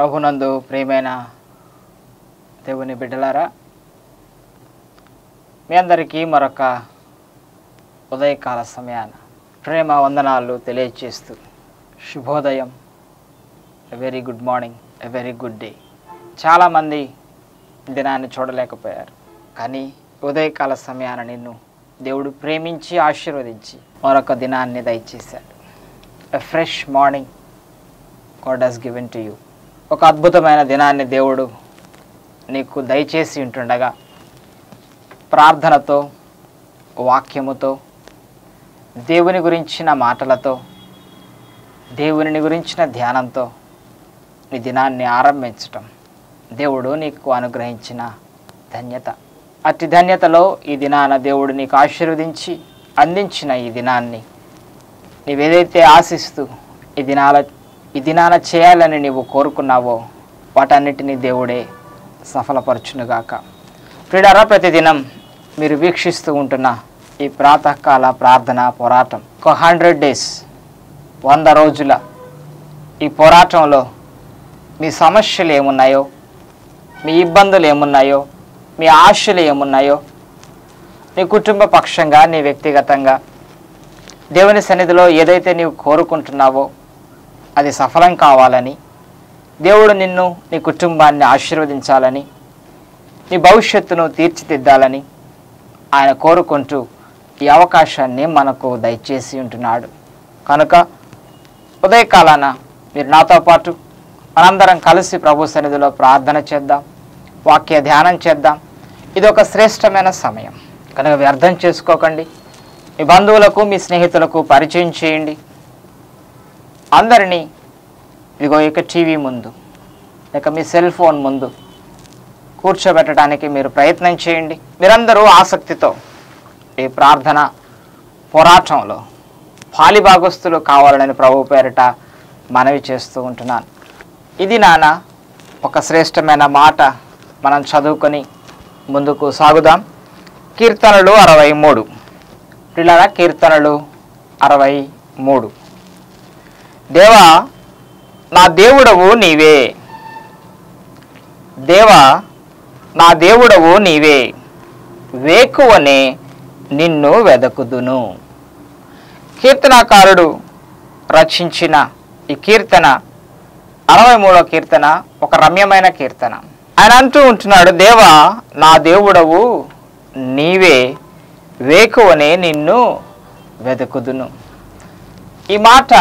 ప్రభునందు ప్రియమైన దేవుని బిడ్డలారా మీ అందరికీ మరొక ఉదయకాల సమయాన ప్రేమ వందనాలు తెలియజేస్తూ శుభోదయం. A very good morning a very good day చాలామంది దినాన్ని చూడలేకపోయారు కానీ ఉదయకాల సమయాన నిన్ను దేవుడు ప్రేమించి ఆశీర్వదించి మరొక దినాన్ని దయచేశాడు. A fresh morning God has given to you ఒక అద్భుతమైన దినాన్ని దేవుడు నీకు దయచేసి ఉంటుండగా ప్రార్థనతో వాక్యముతో దేవుని గురించిన మాటలతో దేవుని గురించిన ధ్యానంతో నీ దినాన్ని ఆరంభించటం. దేవుడు నీకు అనుగ్రహించిన ధన్యత. అతి ధన్యతలో ఈ దినాన దేవుడు నీకు ఆశీర్వదించి అందించిన ఈ దినాన్ని నీవేదైతే ఆశిస్తూ ఈ దినాల ఈ దినాన చేయాలని నీవు కోరుకున్నావో వాటన్నిటినీ దేవుడే సఫలపరచునుగాక. ప్రిడారా ప్రతిదినం మీరు వీక్షిస్తూ ఉంటున్న ఈ ప్రాతకాల ప్రార్థన పోరాటం ఒక హండ్రెడ్ డేస్ వంద రోజుల ఈ పోరాటంలో మీ సమస్యలు ఏమున్నాయో మీ ఇబ్బందులు ఏమున్నాయో మీ ఆశలు ఏమున్నాయో నీ కుటుంబ పక్షంగా నీ వ్యక్తిగతంగా దేవుని సన్నిధిలో ఏదైతే నీవు కోరుకుంటున్నావో అది సఫలం కావాలని దేవుడు నిన్ను నీ కుటుంబాన్ని ఆశీర్వదించాలని నీ భవిష్యత్తును తీర్చిదిద్దాలని ఆయన కోరుకుంటూ ఈ అవకాశాన్ని మనకు దయచేసి ఉంటున్నాడు. కనుక ఉదయకాలాన మీరు నాతో పాటు మనందరం కలిసి ప్రభు సన్నిధిలో ప్రార్థన చేద్దాం వాక్య ధ్యానం చేద్దాం. ఇది ఒక శ్రేష్టమైన సమయం. కనుక వ్యర్థం చేసుకోకండి. మీ బంధువులకు మీ స్నేహితులకు పరిచయం చేయండి. అందరినీ ఇదిగో ఇక టీవీ ముందు లేక మీ సెల్ ఫోన్ ముందు కూర్చోబెట్టడానికి మీరు ప్రయత్నం చేయండి. మీరందరూ ఆసక్తితో ఈ ప్రార్థన పోరాటంలో పాలిభాగస్తులు కావాలని ప్రభు పేరిట మనవి చేస్తూ ఉంటున్నాను. ఇది నాన్న ఒక శ్రేష్టమైన మాట మనం చదువుకొని ముందుకు సాగుదాం. కీర్తనలు అరవై మూడు. పిల్లల కీర్తనలు అరవై మూడు. దేవా నా దేవుడవు నీవే. దేవా నా దేవుడవు నీవే. వేకువనే నిన్ను వెదకుదును. కీర్తనాకారుడు రచించిన ఈ కీర్తన అరవై మూడో కీర్తన ఒక రమ్యమైన కీర్తన. ఆయన అంటూ ఉంటున్నాడు దేవా నా దేవుడవు నీవే. వేకువనే నిన్ను వెదకుదును. ఈ మాట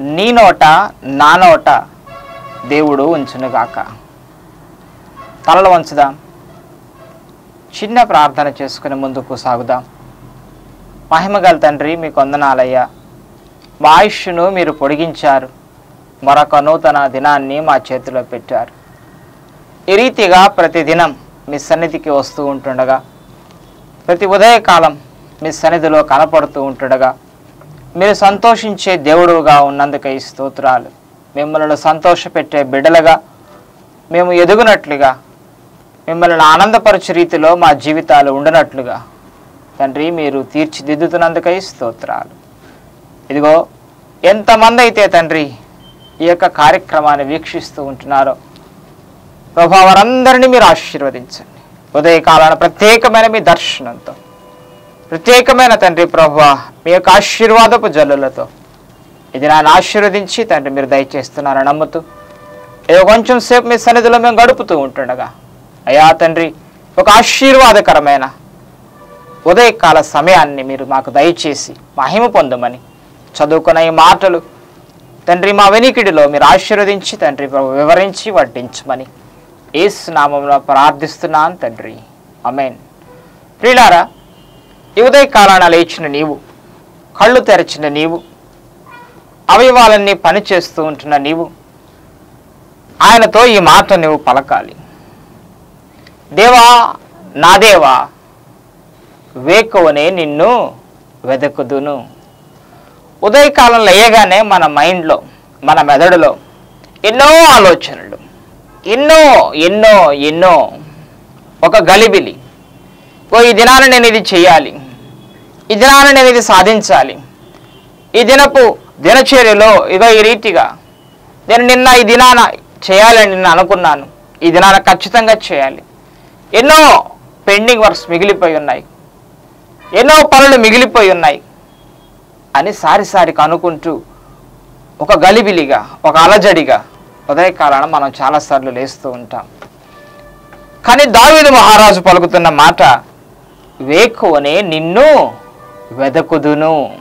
నీ నోట నా నోట దేవుడు ఉంచునుగాక. తలలు వంచుదాం. చిన్న ప్రార్థన చేసుకుని ముందుకు సాగుదాం. మహిమగల తండ్రి మీకు వందనాలయ్యా మా ఆయుష్ను మీరు పొడిగించారు. మరొక నూతన దినాన్ని మా చేతిలో పెట్టారు. ఈ రీతిగా ప్రతిదినం మీ సన్నిధికి వస్తూ ఉంటుండగా ప్రతి ఉదయకాలం మీ సన్నిధిలో కనపడుతూ ఉంటుండగా మీరు సంతోషించే దేవుడుగా ఉన్నందుకై స్తోత్రాలు. మిమ్మల్ని సంతోషపెట్టే బిడ్డలుగా మేము ఎదుగునట్లుగా మిమ్మల్ని ఆనందపరచు రీతిలో మా జీవితాలు ఉండనట్లుగా. తండ్రి మీరు తీర్చిదిద్దుతున్నందుకై స్తోత్రాలు. ఇదిగో ఎంతమంది అయితే తండ్రి ఈ యొక్క కార్యక్రమాన్ని వీక్షిస్తూ ఉంటున్నారో ప్రభా వారందరినీ మీరు ఆశీర్వదించండి. ఉదయకాలాన ప్రత్యేకమైన మీ దర్శనంతో. ప్రత్యేకమైన తండ్రి ప్రభు మీ యొక్క ఆశీర్వాదపు జల్లులతో. ఇది నాన్న ఆశీర్వదించి తండ్రి మీరు దయచేస్తున్నారని నమ్ముతూ ఏదో కొంచెం సేపు మీ సన్నిధిలో మేము గడుపుతూ ఉంటుండగా అయ్యా తండ్రి ఒక ఆశీర్వాదకరమైన ఉదయకాల సమయాన్ని మీరు మాకు దయచేసి మహిమ పొందమని చదువుకున్న ఈ మాటలు తండ్రి మా వెనికిడిలో మీరు ఆశీర్వదించి తండ్రి ప్రభు వివరించి వడ్డించమని ఏసునామంలో ప్రార్థిస్తున్నాను తండ్రి. అమేన్ ప్రియులారా ఈ ఉదయకాలాన లేచిన నీవు కళ్ళు తెరచిన నీవు అవయవాలన్నీ పనిచేస్తూ ఉంటున్న నీవు ఆయనతో ఈ మాట నువ్వు పలకాలి. దేవా నా దేవా వేకువనే నిన్ను వెదకుదును. ఉదయకాలం లేయగానే మన మైండ్లో మన మెదడులో ఎన్నో ఆలోచనలు ఎన్నో ఎన్నో ఎన్నో ఒక గలిబిలి ఓ ఈ దినాన నేను ఇది చేయాలి. ఈ దినాన నేను ఇది సాధించాలి. ఈ దినపు దినచర్యలో ఇదో ఈ రీతిగా నేను నిన్న ఈ దినాన చేయాలని నేను అనుకున్నాను. ఈ దినాన ఖచ్చితంగా చేయాలి. ఎన్నో పెండింగ్ వర్క్స్ మిగిలిపోయి ఉన్నాయి. ఎన్నో పనులు మిగిలిపోయి ఉన్నాయి. అని సారిసారికి అనుకుంటూ ఒక గలిబిలిగా ఒక అలజడిగా ఉదయకాలాన మనం చాలాసార్లు లేస్తూ ఉంటాం. కానీ దావీదు మహారాజు పలుకుతున్న మాట వేకువనే నిన్ను వెదకుదును.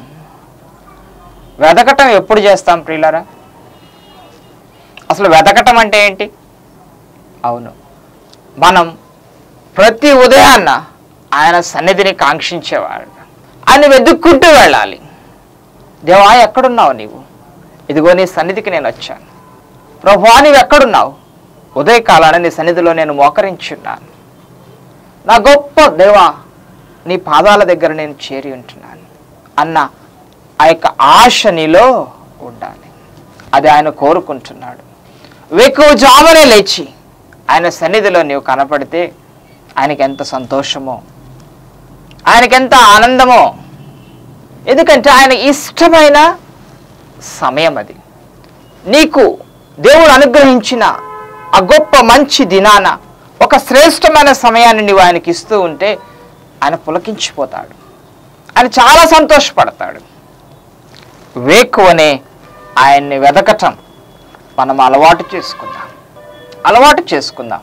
వెదకటం ఎప్పుడు చేస్తాం ప్రియులారా? అసలు వెదకటం అంటే ఏంటి? అవును. మనం ప్రతి ఉదయాన్న ఆయన సన్నిధిని కాంక్షించేవాడు. ఆయన వెతుక్కుంటూ వెళ్ళాలి. దేవా ఎక్కడున్నావు నీవు? ఇదిగో నీ సన్నిధికి నేను వచ్చాను. ప్రభా నీవు ఎక్కడున్నావు ఉదయకాలాన నీ సన్నిధిలో నేను మోకరించున్నాను నా గొప్ప దేవా నీ పాదాల దగ్గర నేను చేరి ఉంటున్నాను. అన్న ఆ యొక్క ఆశ నీలో ఉండాలి. అది ఆయన కోరుకుంటున్నాడు. వెక్కువ జామనే లేచి ఆయన సన్నిధిలో నీవు కనపడితే ఆయనకి ఎంత సంతోషమో ఆయనకెంత ఆనందమో. ఎందుకంటే ఆయన ఇష్టమైన సమయం అది. నీకు దేవుడు అనుగ్రహించిన ఆ గొప్ప మంచి దినాన ఒక శ్రేష్టమైన సమయాన్ని నువ్వు ఆయనకి ఇస్తూ ఉంటే పులకించిపోతాడు. ఆయన చాలా సంతోషపడతాడు. వేకువనే ఆయన్ని వెదకటం మనం అలవాటు చేసుకుందాం. అలవాటు చేసుకుందాం.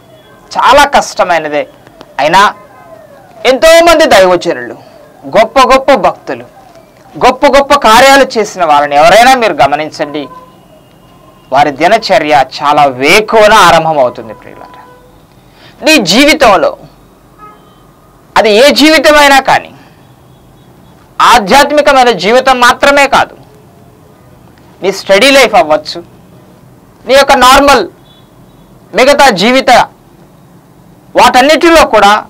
చాలా కష్టమైనదే. అయినా ఎంతోమంది దైవచనులు గొప్ప గొప్ప భక్తులు గొప్ప గొప్ప కార్యాలు చేసిన వాళ్ళని ఎవరైనా మీరు గమనించండి. వారి దినచర్య చాలా వేకువన ఆరంభమవుతుంది ప్రియులారా. నీ జీవితంలో అది ఏ జీవితమైనా కానీ ఆధ్యాత్మికమైన జీవితం మాత్రమే కాదు. నీ స్టడీ లైఫ్ అవ్వచ్చు. నీ యొక్క నార్మల్ మిగతా జీవిత వాటన్నిటిలో కూడా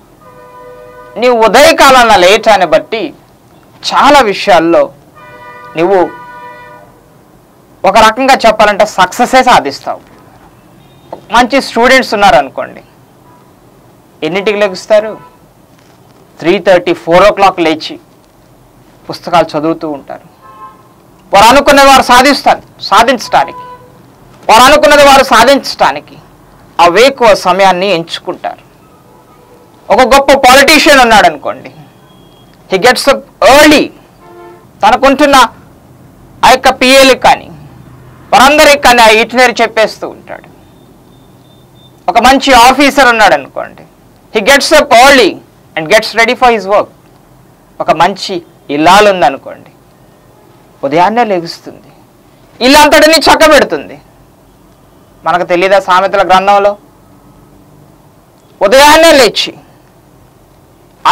నీ ఉదయకాలంలో లేటాన్ని బట్టి చాలా విషయాల్లో నువ్వు ఒక రకంగా చెప్పాలంటే సక్సెసే సాధిస్తావు. మంచి స్టూడెంట్స్ ఉన్నారనుకోండి. ఎన్నింటికి లెగుస్తారు? Three thirty four o'clock లేచి పుస్తకాలు చదువుతూ ఉంటారు. వారు అనుకున్నది వారు సాధిస్తారు సాధించడానికి వారు అనుకున్నది వారు సాధించడానికి ఆ వేకువ సమయాన్ని ఎంచుకుంటారు. ఒక గొప్ప పాలిటీషియన్ ఉన్నాడు అనుకోండి హీ గెట్స్ అప్ ఎర్లీ తనకుంటున్న ఆ యొక్క పిఏలు కానీ వారందరికి కానీ ఆ ఇటినరీ చెప్పేస్తూ ఉంటాడు. ఒక మంచి ఆఫీసర్ ఉన్నాడు అనుకోండి he gets up early and gets ready for his work ఒక మంచి ఇల్లాలు ఉందనుకోండి. ఉదయాన్నే లెగుస్తుంది. ఇల్లంతటిని చక్కబెడుతుంది. మనకు తెలియదా సామెతల గ్రంథంలో? ఉదయాన్నే లేచి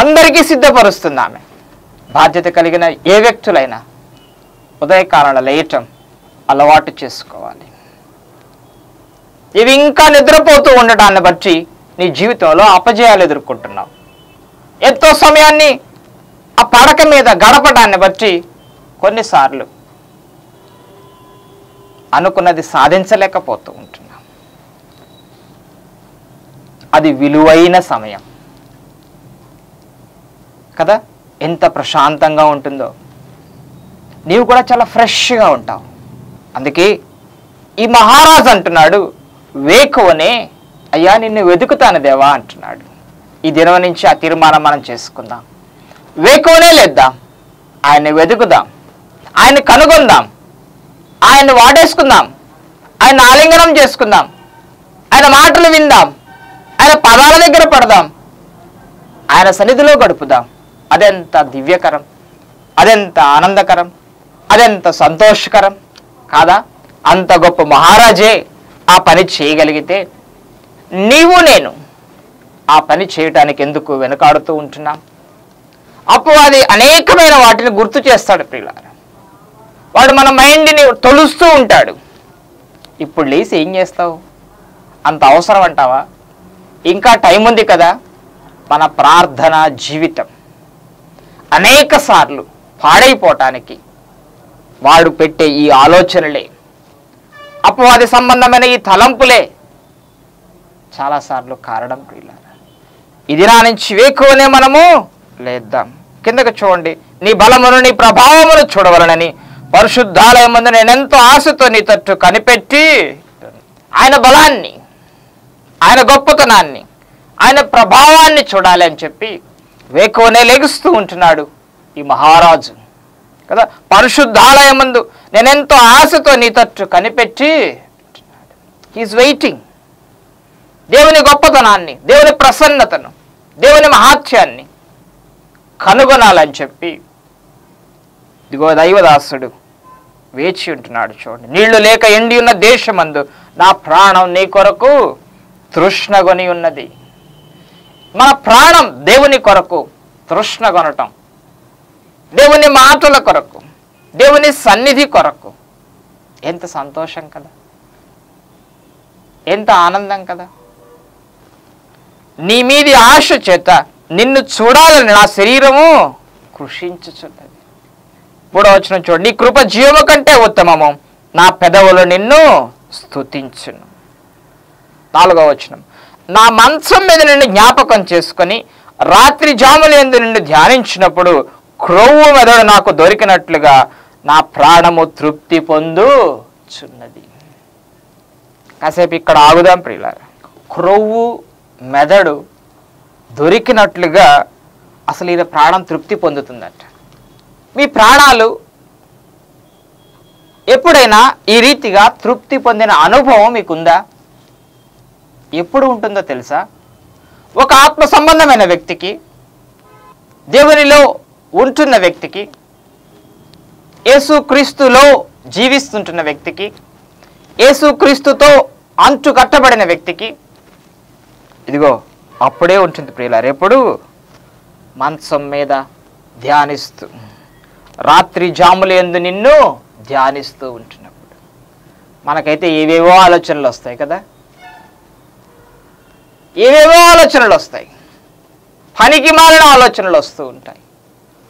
అందరికీ సిద్ధపరుస్తుంది ఆమె. బాధ్యత కలిగిన ఏ వ్యక్తులైనా ఉదయకాలంలో లేయటం అలవాటు చేసుకోవాలి. ఇవి ఇంకా నిద్రపోతూ ఉండటాన్ని బట్టి నీ జీవితంలో అపజయాలు ఎదుర్కొంటున్నావు. ఎంతో సమయాన్ని ఆ పడక మీద గడపడాన్ని బట్టి కొన్నిసార్లు అనుకున్నది సాధించలేకపోతూ ఉంటున్నాం. అది విలువైన సమయం. కదా? ఎంత ప్రశాంతంగా ఉంటుందో. నీవు కూడా చాలా ఫ్రెష్గా ఉంటావు. అందుకే ఈ మహారాజు అంటున్నాడు వేకువనే అయ్యా నిన్ను వెతుకుతాను దేవా అంటున్నాడు. ఈ దినం నుంచి ఆ తీర్మానం మనం చేసుకుందాం. వేకోనే లేద్దాం. ఆయన్ని వెతుకుదాం ఆయన కనుగొందాం. ఆయన్ని వాడేసుకుందాం. ఆయన ఆలింగనం చేసుకుందాం. ఆయన మాటలు విందాం. ఆయన పదాల దగ్గర పడదాం. ఆయన సన్నిధిలో గడుపుదాం. అదెంత దివ్యకరం. అదెంత ఆనందకరం. అదెంత సంతోషకరం. కాదా? అంత గొప్ప మహారాజే ఆ పని చేయగలిగితే నీవు నేను ఆ పని చేయటానికి ఎందుకు వెనకాడుతూ ఉంటున్నాం? అపవాది అనేకమైన వాటిని గుర్తు చేస్తాడు ప్రియులారా. వాడు మన మైండ్ని తొలుస్తూ ఉంటాడు. ఇప్పుడు లేచి ఏం చేస్తావు? అంత అవసరం అంటావా? ఇంకా టైం ఉంది కదా? మన ప్రార్థన జీవితం. అనేక సార్లు పాడైపోవటానికి వాడు పెట్టే ఈ ఆలోచనలే. అపవాది సంబంధమైన ఈ తలంపులే చాలాసార్లు కారణం ప్రియులారా. ఇది నా నుంచి వేకువనే మనము లేద్దాం. కిందకు చూడండి. నీ బలమును నీ ప్రభావమును చూడవలనని పరిశుద్ధాలయం ముందు నేను ఎంతో ఆశతో నీ తట్టు కనిపెట్టి ఆయన బలాన్ని ఆయన గొప్పతనాన్ని ఆయన ప్రభావాన్ని చూడాలి అని చెప్పి వేకువనే లెగుస్తూ ఉంటున్నాడు ఈ మహారాజు. కదా? పరిశుద్ధాలయం ముందు నేనెంతో ఆశతో నీ తట్టు కనిపెట్టి హీఈస్ వెయిటింగ్ దేవుని గొప్పతనాన్ని దేవుని ప్రసన్నతను దేవుని మహాత్యాన్ని కనుగొనాలని చెప్పి ఇదిగో దైవదాసుడు వేచి ఉంటున్నాడు చూడండి. నీళ్ళు లేక ఎండి ఉన్న దేశమందు నా ప్రాణం నీ కొరకు తృష్ణగొని ఉన్నది. మన ప్రాణం దేవుని కొరకు తృష్ణగొనటం. దేవుని మాటల కొరకు దేవుని సన్నిధి కొరకు. ఎంత సంతోషం కదా. ఎంత ఆనందం కదా. నీ మీది ఆశ చేత నిన్ను చూడాలని నా శరీరము కృషించుచున్నది. మూడో వచ్చిన చూడు నీ కృప జీవము కంటే ఉత్తమము. నా పెదవులు నిన్ను స్తుతించును. నాలుగో వచనం. నా మంచం మీద నిన్ను జ్ఞాపకం చేసుకొని రాత్రి జాములు ఎందు నిన్ను ధ్యానించినప్పుడు క్రొవ్వు మెదడు నాకు దొరికినట్లుగా నా ప్రాణము తృప్తి పొందుచున్నది. కాసేపు ఇక్కడ ఆగుదాం ప్రియులారా. క్రొవ్వు మెదడు దొరికినట్లుగా అసలు ఈయన ప్రాణం తృప్తి పొందుతుందంట. మీ ప్రాణాలు ఎప్పుడైనా ఈ రీతిగా తృప్తి పొందిన అనుభవం మీకుందా? ఎప్పుడు ఉంటుందో తెలుసా? ఒక ఆత్మ సంబంధమైన వ్యక్తికి దేవునిలో ఉంటున్న వ్యక్తికి యేసుక్రీస్తులో జీవిస్తుంటున్న వ్యక్తికి యేసుక్రీస్తుతో అంచు కట్టబడిన వ్యక్తికి ఇదిగో అప్పుడే ఉంటుంది ప్రియుల ఎప్పుడు? మంచం మీద ధ్యానిస్తూ రాత్రి జాములు ఎందు నిన్ను ధ్యానిస్తూ ఉంటున్నప్పుడు. మనకైతే ఏవేవో ఆలోచనలు వస్తాయి కదా? ఏవేవో ఆలోచనలు వస్తాయి. పనికి మారిన ఆలోచనలు వస్తూ ఉంటాయి.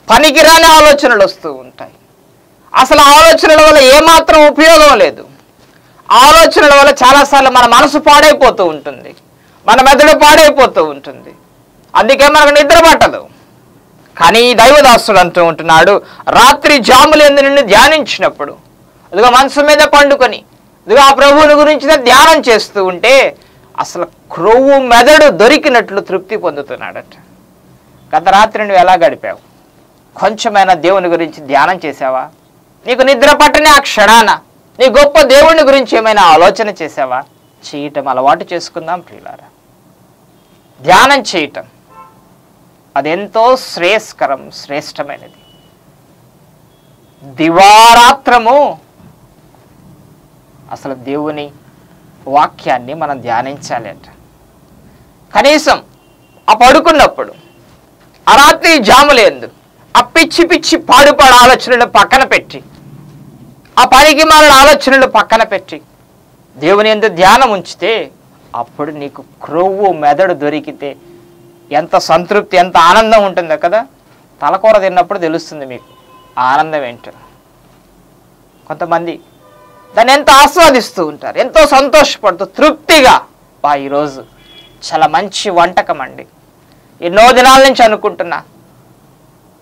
పనికిరాని ఆలోచనలు వస్తూ ఉంటాయి. అసలు ఆలోచనల వల్ల ఏమాత్రం ఉపయోగం లేదు. ఆలోచనల వల్ల చాలాసార్లు మన మనసు పాడైపోతూ ఉంటుంది. మన మెదడు పాడైపోతూ ఉంటుంది. అందుకే మనకు నిద్ర పట్టదు. కానీ ఈ దైవదాసుడు అంటూ ఉంటున్నాడు రాత్రి జాములు ఎందు నిన్ను ధ్యానించినప్పుడు ఇదిగో మనసు మీద పండుకొని ఇదిగో ఆ ప్రభువుని గురించిన ధ్యానం చేస్తూ ఉంటే అసలు క్రొవ్వు మెదడు దొరికినట్లు తృప్తి పొందుతున్నాడట. గత రాత్రి నువ్వు ఎలా గడిపావు? కొంచెమైనా దేవుని గురించి ధ్యానం చేసావా నీకు నిద్ర పట్టని ఆ క్షణాన నీ గొప్ప దేవుని గురించి ఏమైనా ఆలోచన చేసావా చేయటం అలవాటు చేసుకుందాం ప్రియులారా. ధ్యానం చేయటం అదెంతో శ్రేయస్కరం శ్రేష్టమైనది. దివారాత్రము అసలు దేవుని వాక్యాన్ని మనం ధ్యానించాలి అంట. కనీసం ఆ పడుకున్నప్పుడు ఆ రాత్రి జాములేందు ఆ పిచ్చి పిచ్చి పాడుపాడు ఆలోచనలు పక్కన పెట్టి ఆ పనికి మాలిన ఆలోచనలు పక్కన పెట్టి దేవుని ఎందు ధ్యానం ఉంచితే అప్పుడు నీకు క్రొవ్వు మెదడు దొరికితే ఎంత సంతృప్తి ఎంత ఆనందం ఉంటుందో కదా? తలకూర తిన్నప్పుడు తెలుస్తుంది మీకు ఆనందం ఏంటో. కొంతమంది దాన్ని ఎంత ఆస్వాదిస్తూ ఉంటారు ఎంతో సంతోషపడుతూ తృప్తిగా. బా ఈరోజు చాలా మంచి వంటకం అండి. ఎన్నో దినాల నుంచి అనుకుంటున్నా.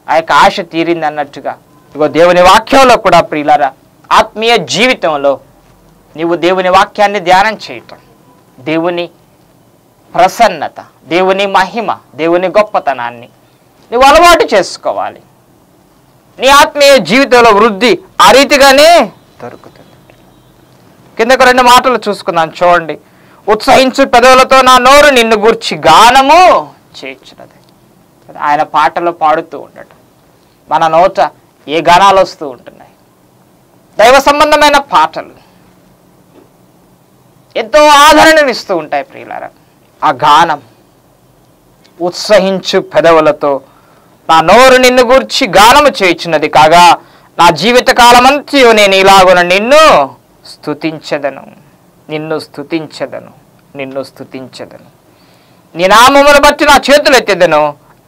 ఆ యొక్క ఆశ తీరింది అన్నట్టుగా. ఇగో దేవుని వాక్యంలో కూడా ప్రియులారా ఆత్మీయ జీవితంలో నీవు దేవుని వాక్యాన్ని ధ్యానం చేయటం. దేవుని ప్రసన్నత దేవుని మహిమ దేవుని గొప్పతనాన్ని నువ్వు అలవాటు చేసుకోవాలి. నీ ఆత్మీయ జీవితంలో వృద్ధి ఆ రీతిగానే దొరుకుతుంది. కిందకు రెండు మాటలు చూసుకుందాం చూడండి. ఉత్సహించు పెదవులతో నా నోరు నిన్ను గూర్చి గానము చేయించినది ఆయన పాటలు పాడుతూ ఉండటం. మన నోట ఏ గానాలు వస్తూ ఉంటున్నాయి. దైవ సంబంధమైన పాటలు. ఎంతో ఆదరణనిస్తూ ఉంటాయి ప్రియులారా. ఆ గానం ఉత్సహించు పెదవులతో నా నోరు నిన్ను గూర్చి గానము చేయించినది కాగా నా జీవితకాలమంతయు నేను ఇలాగున నిన్ను స్థుతించదను నిన్ను స్థుతించదను నిన్ను స్థుతించదను నీ నామమును బట్టి నా చేతులు ఎత్తెదను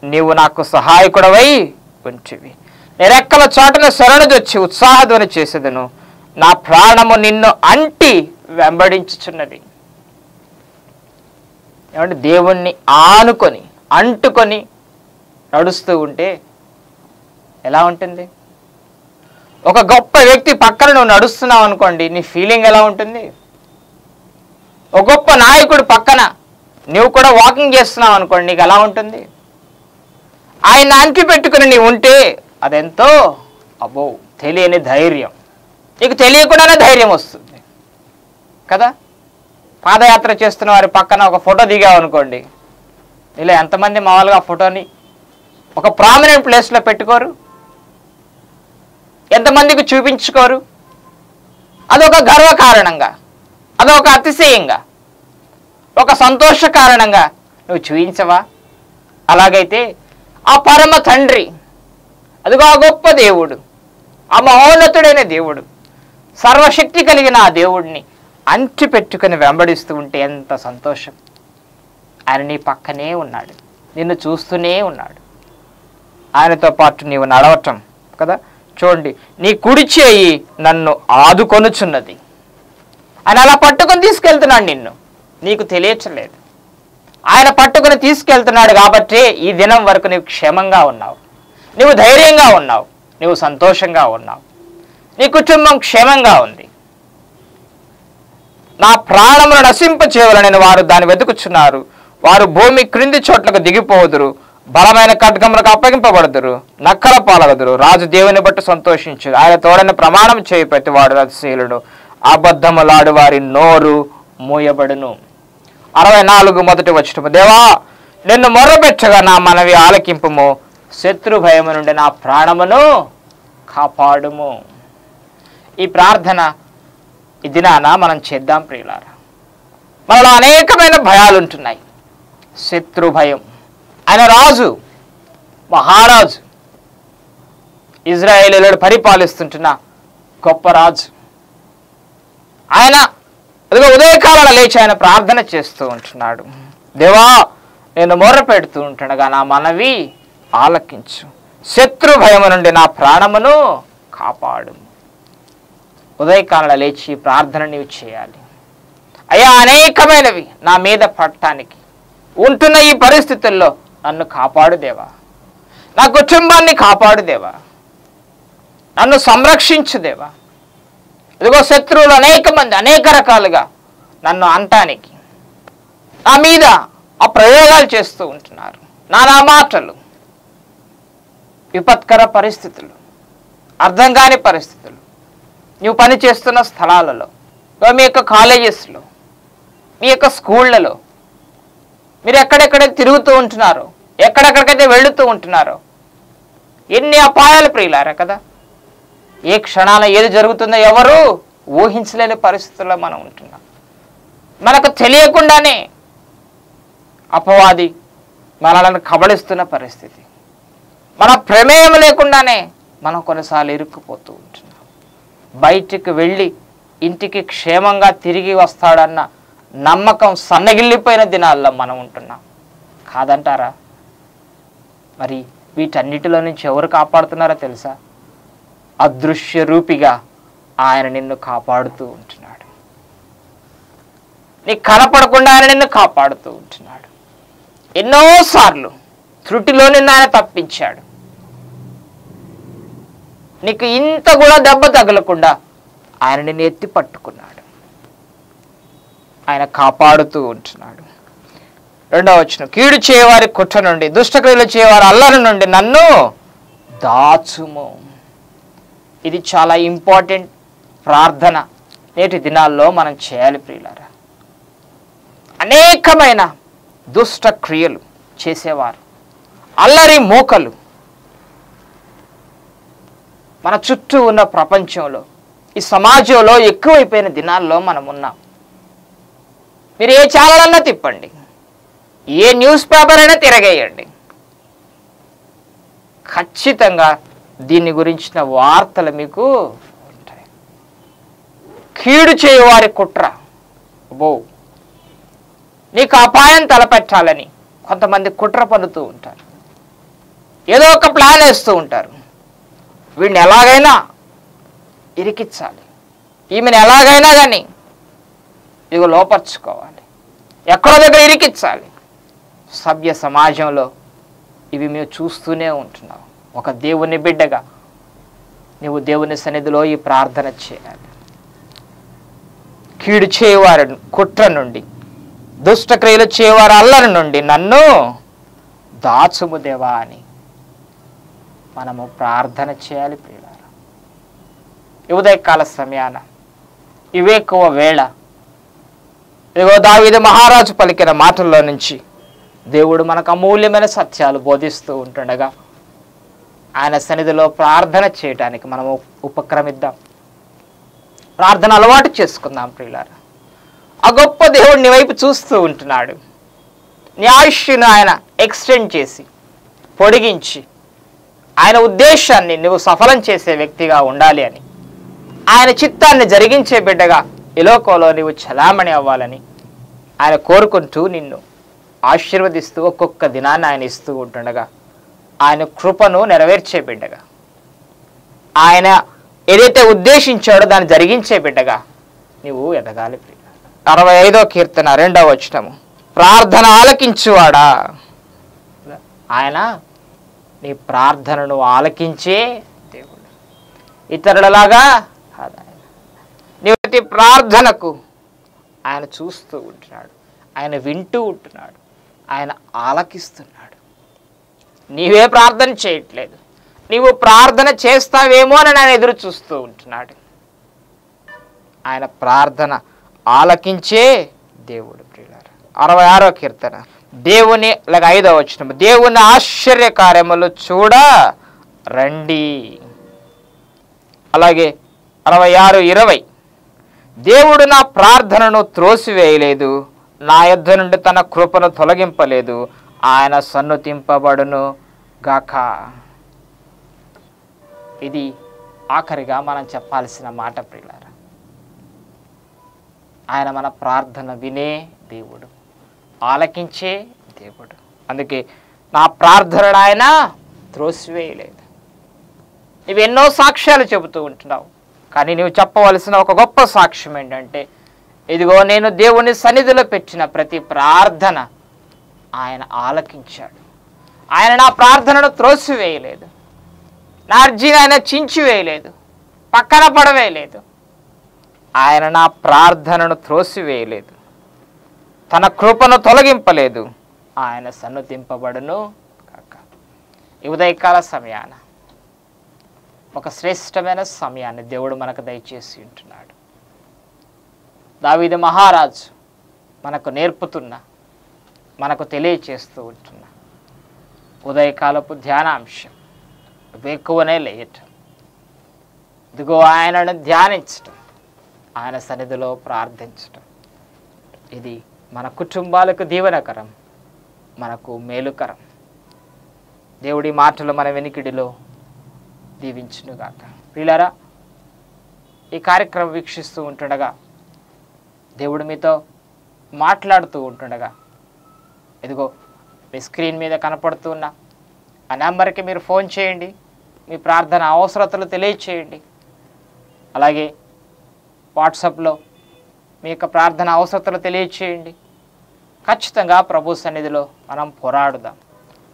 నీవు నాకు సహాయకుడవై ఉంచివి నిరెక్కల చాటున శరణుదొచ్చి ఉత్సాహధ్వని చేసేదను. నా ప్రాణము నిన్ను అంటి వెంబడించుచున్నది ఏమంటే దేవుణ్ణి ఆనుకొని అంటుకొని నడుస్తూ ఉంటే ఎలా ఉంటుంది? ఒక గొప్ప వ్యక్తి పక్కన నువ్వు నడుస్తున్నావు అనుకోండి నీ ఫీలింగ్ ఎలా ఉంటుంది? ఒక గొప్ప నాయకుడు పక్కన నువ్వు కూడా వాకింగ్ చేస్తున్నావు అనుకోండి నీకు ఎలా ఉంటుంది? ఆయన అంకి పెట్టుకుని నీవు ఉంటే అదెంతో అబ్బో తెలియని ధైర్యం. నీకు తెలియకుండానే ధైర్యం వస్తుంది. కదా? పాదయాత్ర చేస్తున్న వారి పక్కన ఒక ఫోటో దిగావు అనుకోండి ఇలా ఎంతమంది మామూలుగా ఆ ఫోటోని ఒక ప్రామినెంట్ ప్లేస్లో పెట్టుకోరు? ఎంతమందికి చూపించుకోరు? అదొక గర్వ కారణంగా అదొక అతిశయంగా ఒక సంతోష కారణంగా నువ్వు చూపించవా? అలాగైతే ఆ పరమ తండ్రి అదిగో ఆ గొప్ప దేవుడు ఆ మహోన్నతుడైన దేవుడు సర్వశక్తి కలిగిన ఆ దేవుడిని అంటి పెట్టుకుని వెంబడిస్తూ ఉంటే ఎంత సంతోషం. ఆయన నీ పక్కనే ఉన్నాడు. నిన్ను చూస్తూనే ఉన్నాడు. ఆయనతో పాటు నీవు నడవటం కదా? చూడండి నీ కుడి చేయి నన్ను ఆదుకొనుచున్నది. ఆయన అలా పట్టుకొని తీసుకెళ్తున్నాడు నిన్ను. నీకు తెలియచలేదు ఆయన పట్టుకుని తీసుకెళ్తున్నాడు కాబట్టి ఈ దినం వరకు నీవు క్షేమంగా ఉన్నావు. నువ్వు ధైర్యంగా ఉన్నావు. నువ్వు సంతోషంగా ఉన్నావు. నీ కుటుంబం క్షేమంగా ఉంది. నా ప్రాణమును నశింపచేయాలని వారు దాన్ని వెతుకుచున్నారు. వారు భూమి క్రింది చోట్లకు దిగిపోదురు. బలమైన ఖడ్గములకు అప్పగింపబడుదురు. నక్కల పాలగదురు. రాజు దేవుని బట్టి సంతోషించు ఆయన తోడని ప్రమాణం చేయి ప్రతివాడు రథశీలుడు. అబద్ధములాడు వారి నోరు మూయబడును. అరవై నాలుగు మొదటి వచ్చటము దేవా నిన్ను మొర్రబెట్టగా నా మనవి ఆలకింపుము. శత్రు భయము నుండి నా ప్రాణమును కాపాడుము. ఈ ప్రార్థన ఈ దినాన మనం చేద్దాం ప్రియులారా. మనలో అనేకమైన భయాలు ఉంటున్నాయి శత్రు భయం. ఆయన రాజు మహారాజు. ఇజ్రాయేలీలను పరిపాలిస్తుంటున్న గొప్ప రాజు. ఆయన అదిగో లేచి ఆయన ప్రార్థన చేస్తూ ఉంటున్నాడు. దేవా నేను మొర్ర పెడుతూ ఉంటుండగా నా మనవి ఆలకించు. శత్రు భయము నుండి నా ప్రాణమును కాపాడు. ఉదయకాలంలో లేచి ప్రార్థన నీవు చేయాలి. అయ్యా అనేకమైనవి నా మీద పడటానికి ఉంటున్న ఈ పరిస్థితుల్లో నన్ను కాపాడు దేవా. నా కుటుంబాన్ని కాపాడు దేవా. నన్ను సంరక్షించు దేవా. ఇదిగో శత్రువులు అనేక మంది అనేక రకాలుగా నన్ను అంటానికి నా మీద ఆ ప్రయోగాలు చేస్తూ ఉంటున్నారు. నానా మాటలు విపత్కర పరిస్థితులు అర్థం కాని పరిస్థితులు. నువ్వు పని చేస్తున్న స్థలాలలో మీ యొక్క కాలేజెస్లో మీ యొక్క స్కూళ్ళలో మీరు ఎక్కడెక్కడ తిరుగుతూ ఉంటున్నారో ఎక్కడెక్కడికైతే వెళుతూ ఉంటున్నారో ఎన్ని అపాయాలు ప్రియులారా కదా? ఏ క్షణాన ఏది జరుగుతుందో ఎవరు ఊహించలేని పరిస్థితుల్లో మనం ఉంటున్నాం. మనకు తెలియకుండానే అపవాది మనలను కబళిస్తున్న పరిస్థితి. మన ప్రమేయం లేకుండానే మనం కొన్నిసార్లు ఇరుక్కుపోతూ ఉంటున్నాం. బయటికి వెళ్ళి ఇంటికి క్షేమంగా తిరిగి వస్తాడన్న నమ్మకం సన్నగిల్లిపోయిన దినాల్లో మనం ఉంటున్నాం. కాదంటారా? మరి వీటన్నిటిలో నుంచి ఎవరు కాపాడుతున్నారో తెలుసా? అదృశ్య రూపిగా ఆయన నిన్ను కాపాడుతూ ఉంటున్నాడు. నీకు కనపడకుండా ఆయన నిన్ను కాపాడుతూ ఉంటున్నాడు. ఎన్నోసార్లు త్రుటిలో నిన్న ఆయన తప్పించాడు. నీకు ఇంత కూడా దెబ్బ తగలకుండా ఆయన నిన్ను ఎత్తి పట్టుకున్నాడు. ఆయన కాపాడుతూ ఉంటున్నాడు. రెండవ వచ్చిన కీడు చేయవారి కుట్ర నుండి దుష్టక్రియలు చేయవారి అల్లరి నుండి నన్ను దాచుము. ఇది చాలా ఇంపార్టెంట్ ప్రార్థన నేటి దినాల్లో మనం చేయాలి ప్రియులారా. అనేకమైన దుష్ట క్రియలు చేసేవారు. అల్లరి మూకలు మన చుట్టూ ఉన్న ప్రపంచంలో ఈ సమాజంలో ఎక్కువైపోయిన దినాల్లో మనం ఉన్నాం. మీరు ఏ ఛానల్ అన్నా తిప్పండి. ఏ న్యూస్ పేపర్ అయినా తిరగేయండి. ఖచ్చితంగా దీని గురించిన వార్తలు మీకు ఉంటాయి. కీడు చేయవారి కుట్ర. బో నీకు అపాయం తలపెట్టాలని కొంతమంది కుట్ర పన్నుతూ ఉంటారు. ఏదో ఒక ప్లాన్ వేస్తూ ఉంటారు. వీడిని ఎలాగైనా ఇరికించాలి. ఈమెను ఎలాగైనా కానీ ఇవి లోపరుచుకోవాలి. ఎక్కడో దగ్గర ఇరికించాలి. సభ్య సమాజంలో ఇవి మేము చూస్తూనే ఉంటున్నాం. ఒక దేవుని బిడ్డగా నువ్వు దేవుని సన్నిధిలో ఈ ప్రార్థన చేయాలి. కీడు చేయవారి కుట్ర నుండి దుష్టక్రియలు చేయవారి అల్లరి నుండి నన్ను దాచుము దేవా అని మనము ప్రార్థన చేయాలి ప్రియులారా. ఉదయకాల సమయాన ఇవేక్కువ వేళ. ఇదిగో దావిద మహారాజు పలికిన మాటల్లో నుంచి దేవుడు మనకు అమూల్యమైన సత్యాలు బోధిస్తూ ఉంటుండగా ఆయన సన్నిధిలో ప్రార్థన చేయడానికి మనము ఉపక్రమిద్దాం. ప్రార్థన అలవాటు చేసుకుందాం ప్రియులారా. ఆ గొప్ప దేవుడు నీ వైపు చూస్తూ ఉంటున్నాడు. నీ ఆయన ఎక్స్టెండ్ చేసి పొడిగించి ఆయన ఉద్దేశాన్ని నువ్వు సఫలం చేసే వ్యక్తిగా ఉండాలి అని. ఆయన చిత్తాన్ని జరిగించే బిడ్డగా ఈ లోకంలో నువ్వు చలామణి అవ్వాలని ఆయన కోరుకుంటూ నిన్ను ఆశీర్వదిస్తూ ఒక్కొక్క దినాన్ని ఆయన ఇస్తూ ఉంటుండగా ఆయన కృపను నెరవేర్చే బిడ్డగా ఆయన ఏదైతే ఉద్దేశించాడో దాన్ని జరిగించే బిడ్డగా నువ్వు ఎదగాలి ప్రియ. అరవై ఐదో కీర్తన రెండవ వచ్చినము ప్రార్థన ఆలకించువాడా? ఆయన నీ ప్రార్థనను ఆలకించే దేవుడు. ఇతరులలాగా కాదు నీ ప్రతి ప్రార్థనకు ఆయన చూస్తూ ఉంటున్నాడు. ఆయన వింటూ ఉంటున్నాడు. ఆయన ఆలకిస్తున్నాడు. నీవే ప్రార్థన చేయట్లేదు. నీవు ప్రార్థన చేస్తావేమో అని ఆయన ఎదురు చూస్తూ ఉంటున్నాడు. ఆయన ప్రార్థన ఆలకించే దేవుడు ప్రియులారా. అరవై ఆరో కీర్తన. దేవుని అలాగ ఐదవ వచ్చిన దేవుని ఆశ్చర్య కార్యములు చూడ రండి. అలాగే అరవై ఆరు ఇరవై. దేవుడు నా ప్రార్థనను త్రోసివేయలేదు నా యొద్ద నుండి తన కృపను తొలగింపలేదు ఆయన సన్నుతింపబడును గాక. ఇది ఆఖరిగా మనం చెప్పాల్సిన మాట ప్రియులారా. ఆయన మన ప్రార్థన వినే దేవుడు. ఆలకించే దేవుడు. అందుకే నా ప్రార్థనను ఆయన త్రోసివేయలేదు. నువ్వు ఎన్నో సాక్ష్యాలు చెబుతూ ఉంటున్నావు. కానీ నువ్వు చెప్పవలసిన ఒక గొప్ప సాక్ష్యం ఏంటంటే ఇదిగో నేను దేవుని సన్నిధిలో పెట్టిన ప్రతి ప్రార్థన ఆయన ఆలకించాడు. ఆయన నా ప్రార్థనను త్రోసివేయలేదు. నా అర్జీని ఆయన చించివేయలేదు. పక్కన పడవేయలేదు. ఆయన నా ప్రార్థనను త్రోసివేయలేదు. తన కృపను తొలగింపలేదు. ఆయన సన్నుతింపబడును కాక. ఈ ఉదయకాల సమయాన ఒక శ్రేష్టమైన సమయాన్ని దేవుడు మనకు దయచేసి ఉంటున్నాడు. దావిది మహారాజు మనకు నేర్పుతున్న మనకు తెలియచేస్తూ ఉంటున్న ఉదయకాలపు ధ్యానాంశం వేకువనే లేయటం. ఇదిగో ఆయనను ధ్యానించటం. ఆయన సన్నిధిలో ప్రార్థించటం. ఇది మన కుటుంబాలకు దీవెనకరం మనకు మేలుకరం. దేవుడి మాటలు మన వెనికిడిలో దీవించునుగాక. ప్రియులారా ఈ కార్యక్రమం వీక్షిస్తూ ఉంటుండగా దేవుడు మీతో మాట్లాడుతూ ఉంటుండగా ఇదిగో మీ స్క్రీన్ మీద కనపడుతున్న ఆ నెంబర్కి మీరు ఫోన్ చేయండి మీ ప్రార్థన అవసరతలు తెలియచేయండి. అలాగే వాట్సాప్లో మీ యొక్క ప్రార్థన అవసరతలు తెలియచేయండి. ఖచ్చితంగా ప్రభు సన్నిధిలో మనం పోరాడుదాం.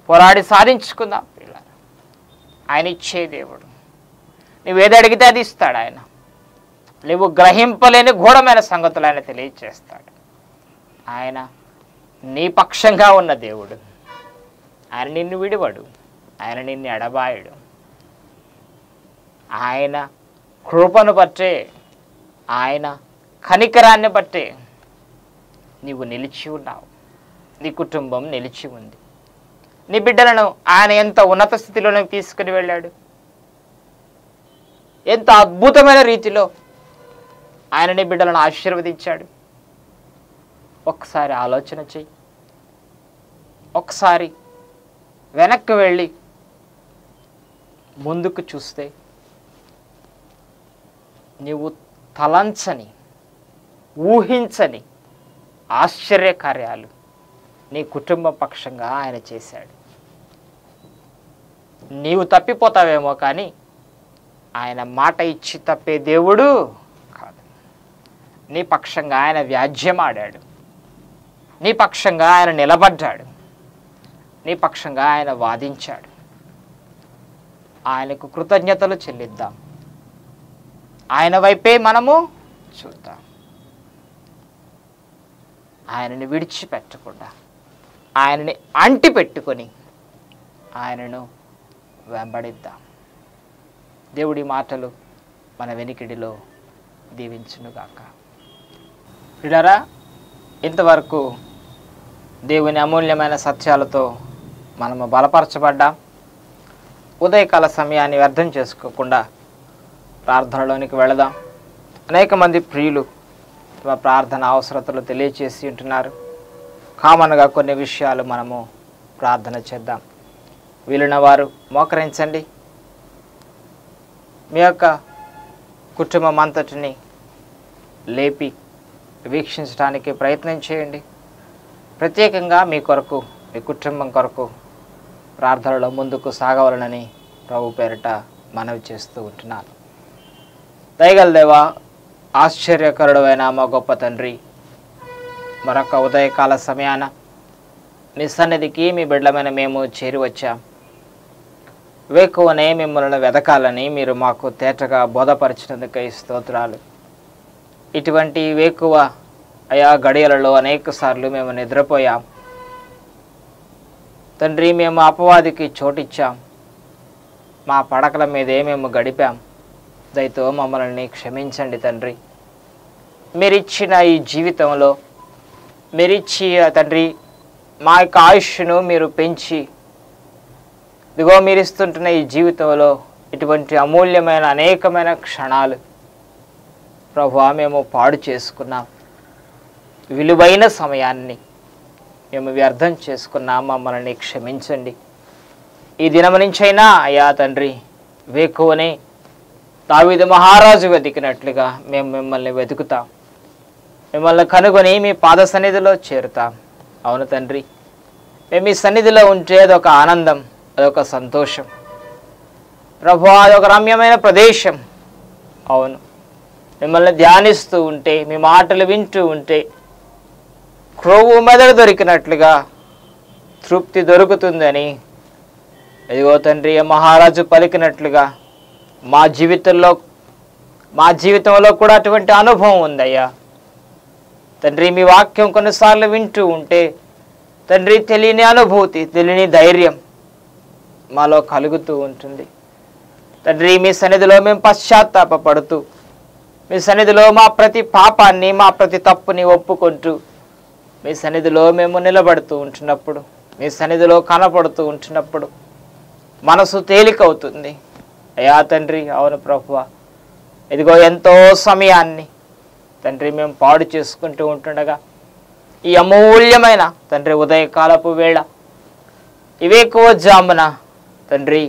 పోరాడి సాధించుకుందాం పిల్లలు. ఆయన ఇచ్చే దేవుడు. నువ్వేది అడిగితే అది ఇస్తాడు ఆయన. నువ్వు గ్రహింపలేని ఘోరమైన సంగతులు ఆయన తెలియచేస్తాడు. ఆయన నీ పక్షంగా ఉన్న దేవుడు. ఆయన నిన్ను విడివడు. ఆయన నిన్ను ఎడబాయడు. ఆయన కృపను బట్టే ఆయన కనికరాన్ని బట్టే నీవు నిలిచి ఉన్నావు. నీ కుటుంబం నిలిచి ఉంది. నీ బిడ్డలను ఆయన ఎంత ఉన్నత స్థితిలోకి తీసుకుని వెళ్ళాడు. ఎంత అద్భుతమైన రీతిలో ఆయన నీ బిడ్డలను ఆశీర్వదించాడు. ఒకసారి ఆలోచన చెయ్యి. ఒకసారి వెనక్కి వెళ్ళి ముందుకు చూస్తే నీవు తలంచని ఊహించని ఆశ్చర్యకార్యాలు నీ కుటుంబ పక్షంగా ఆయన చేశాడు. నీవు తప్పిపోతావేమో కానీ ఆయన మాట ఇచ్చి తప్పే దేవుడు కాదు. నీ పక్షంగా ఆయన వ్యాజ్యమాడాడు. నీ పక్షంగా ఆయన నిలబడ్డాడు. నీ పక్షంగా ఆయన వాదించాడు. ఆయనకు కృతజ్ఞతలు చెల్లిద్దాం. ఆయన వైపే మనము చూద్దాం. ఆయనని విడిచిపెట్టకుండా ఆయనని అంటి పెట్టుకొని ఆయనను వెంబడిద్దాం. దేవుడి మాటలు మన వెనికిడిలో దీవించునుగాక. పిల్లరా ఇంతవరకు దేవుని అమూల్యమైన సత్యాలతో మనము బలపరచబడ్డాం. ఉదయకాల సమయాన్ని వ్యర్థం చేసుకోకుండా ప్రార్థనలోనికి వెళదాం. అనేక మంది ప్రియులు ప్రార్థన అవసరతలు తెలియచేసి ఉంటున్నారు. కామన్గా కొన్ని విషయాలు మనము ప్రార్థన చేద్దాం. వీలున్న వారు మోకరించండి. మీ యొక్క కుటుంబం అంతటిని లేపి వీక్షించడానికి ప్రయత్నం చేయండి. ప్రత్యేకంగా మీ కొరకు మీ కుటుంబం కొరకు ప్రార్థనలో ముందుకు సాగవలనని ప్రభు పేరిట మనవి చేస్తూ ఉంటున్నాను. దయగల దేవా ఆశ్చర్యకరుడమైన మా గొప్ప తండ్రి. మరొక ఉదయకాల సమయాన మీ సన్నిధికి మీ బిడ్డమైన మేము చేరి వచ్చాం. వేకువనే మిమ్మల్ని వెదకాలని మీరు మాకు తేటగా బోధపరిచినందుకై స్తోత్రాలు. ఇటువంటి వేకువ అయా గడియలలో అనేక సార్లు మేము నిద్రపోయాం. తండ్రి మేము అపవాదికి చోటిచ్చాం. మా పడకల మీదే మేము గడిపాం. దయతో మమ్మల్ని క్షమించండి తండ్రి. మీరిచ్చిన ఈ జీవితంలో మీరిచ్చి తండ్రి మా యొక్క ఆయుష్ను మీరు పెంచి ఇదిగో మీరిస్తుంటున్న ఈ జీవితంలో ఇటువంటి అమూల్యమైన అనేకమైన క్షణాలు ప్రభు మేము పాడు చేసుకున్నాం. విలువైన సమయాన్ని మేము వ్యర్థం చేసుకున్నాం. మమ్మల్ని క్షమించండి. ఈ దినము నుంచైనా అయ్యా తండ్రి వేకువనే దావీదు మహారాజు వెతికినట్లుగా మేము మిమ్మల్ని వెతుకుతాం. మిమ్మల్ని కనుగొని మీ పాద సన్నిధిలో చేరుతాం. అవును తండ్రి మేము మీ సన్నిధిలో ఉంటే అదొక ఆనందం అదొక సంతోషం. ప్రభు అదొక రమ్యమైన ప్రదేశం. అవును మిమ్మల్ని ధ్యానిస్తూ ఉంటే మీ మాటలు వింటూ ఉంటే క్రోవు మెదడు దొరికినట్లుగా తృప్తి దొరుకుతుందని. ఇదిగో తండ్రి మహారాజు పలికినట్లుగా మా జీవితంలో మా జీవితంలో కూడా అటువంటి అనుభవం ఉందయ్యా. తండ్రి మీ వాక్యం కొన్నిసార్లు వింటూ ఉంటే తండ్రి తెలియని అనుభూతి తెలియని ధైర్యం మాలో కలుగుతూ ఉంటుంది. తండ్రి మీ సన్నిధిలో మేము పశ్చాత్తాపడుతూ మీ సన్నిధిలో మా ప్రతి పాపాన్ని మా ప్రతి తప్పుని ఒప్పుకుంటూ మీ సన్నిధిలో మేము నిలబడుతూ ఉంటున్నప్పుడు మీ సన్నిధిలో కనపడుతూ ఉంటున్నప్పుడు మనసు తేలికవుతుంది. అయ్యా తండ్రి అవును ప్రభువ. ఇదిగో ఎంతో సమయాన్ని తండ్రి మేము పాడు చేసుకుంటూ ఉంటుండగా ఈ అమూల్యమైన తండ్రి ఉదయకాలపు వేళ ఇవేకువ జామున తండ్రి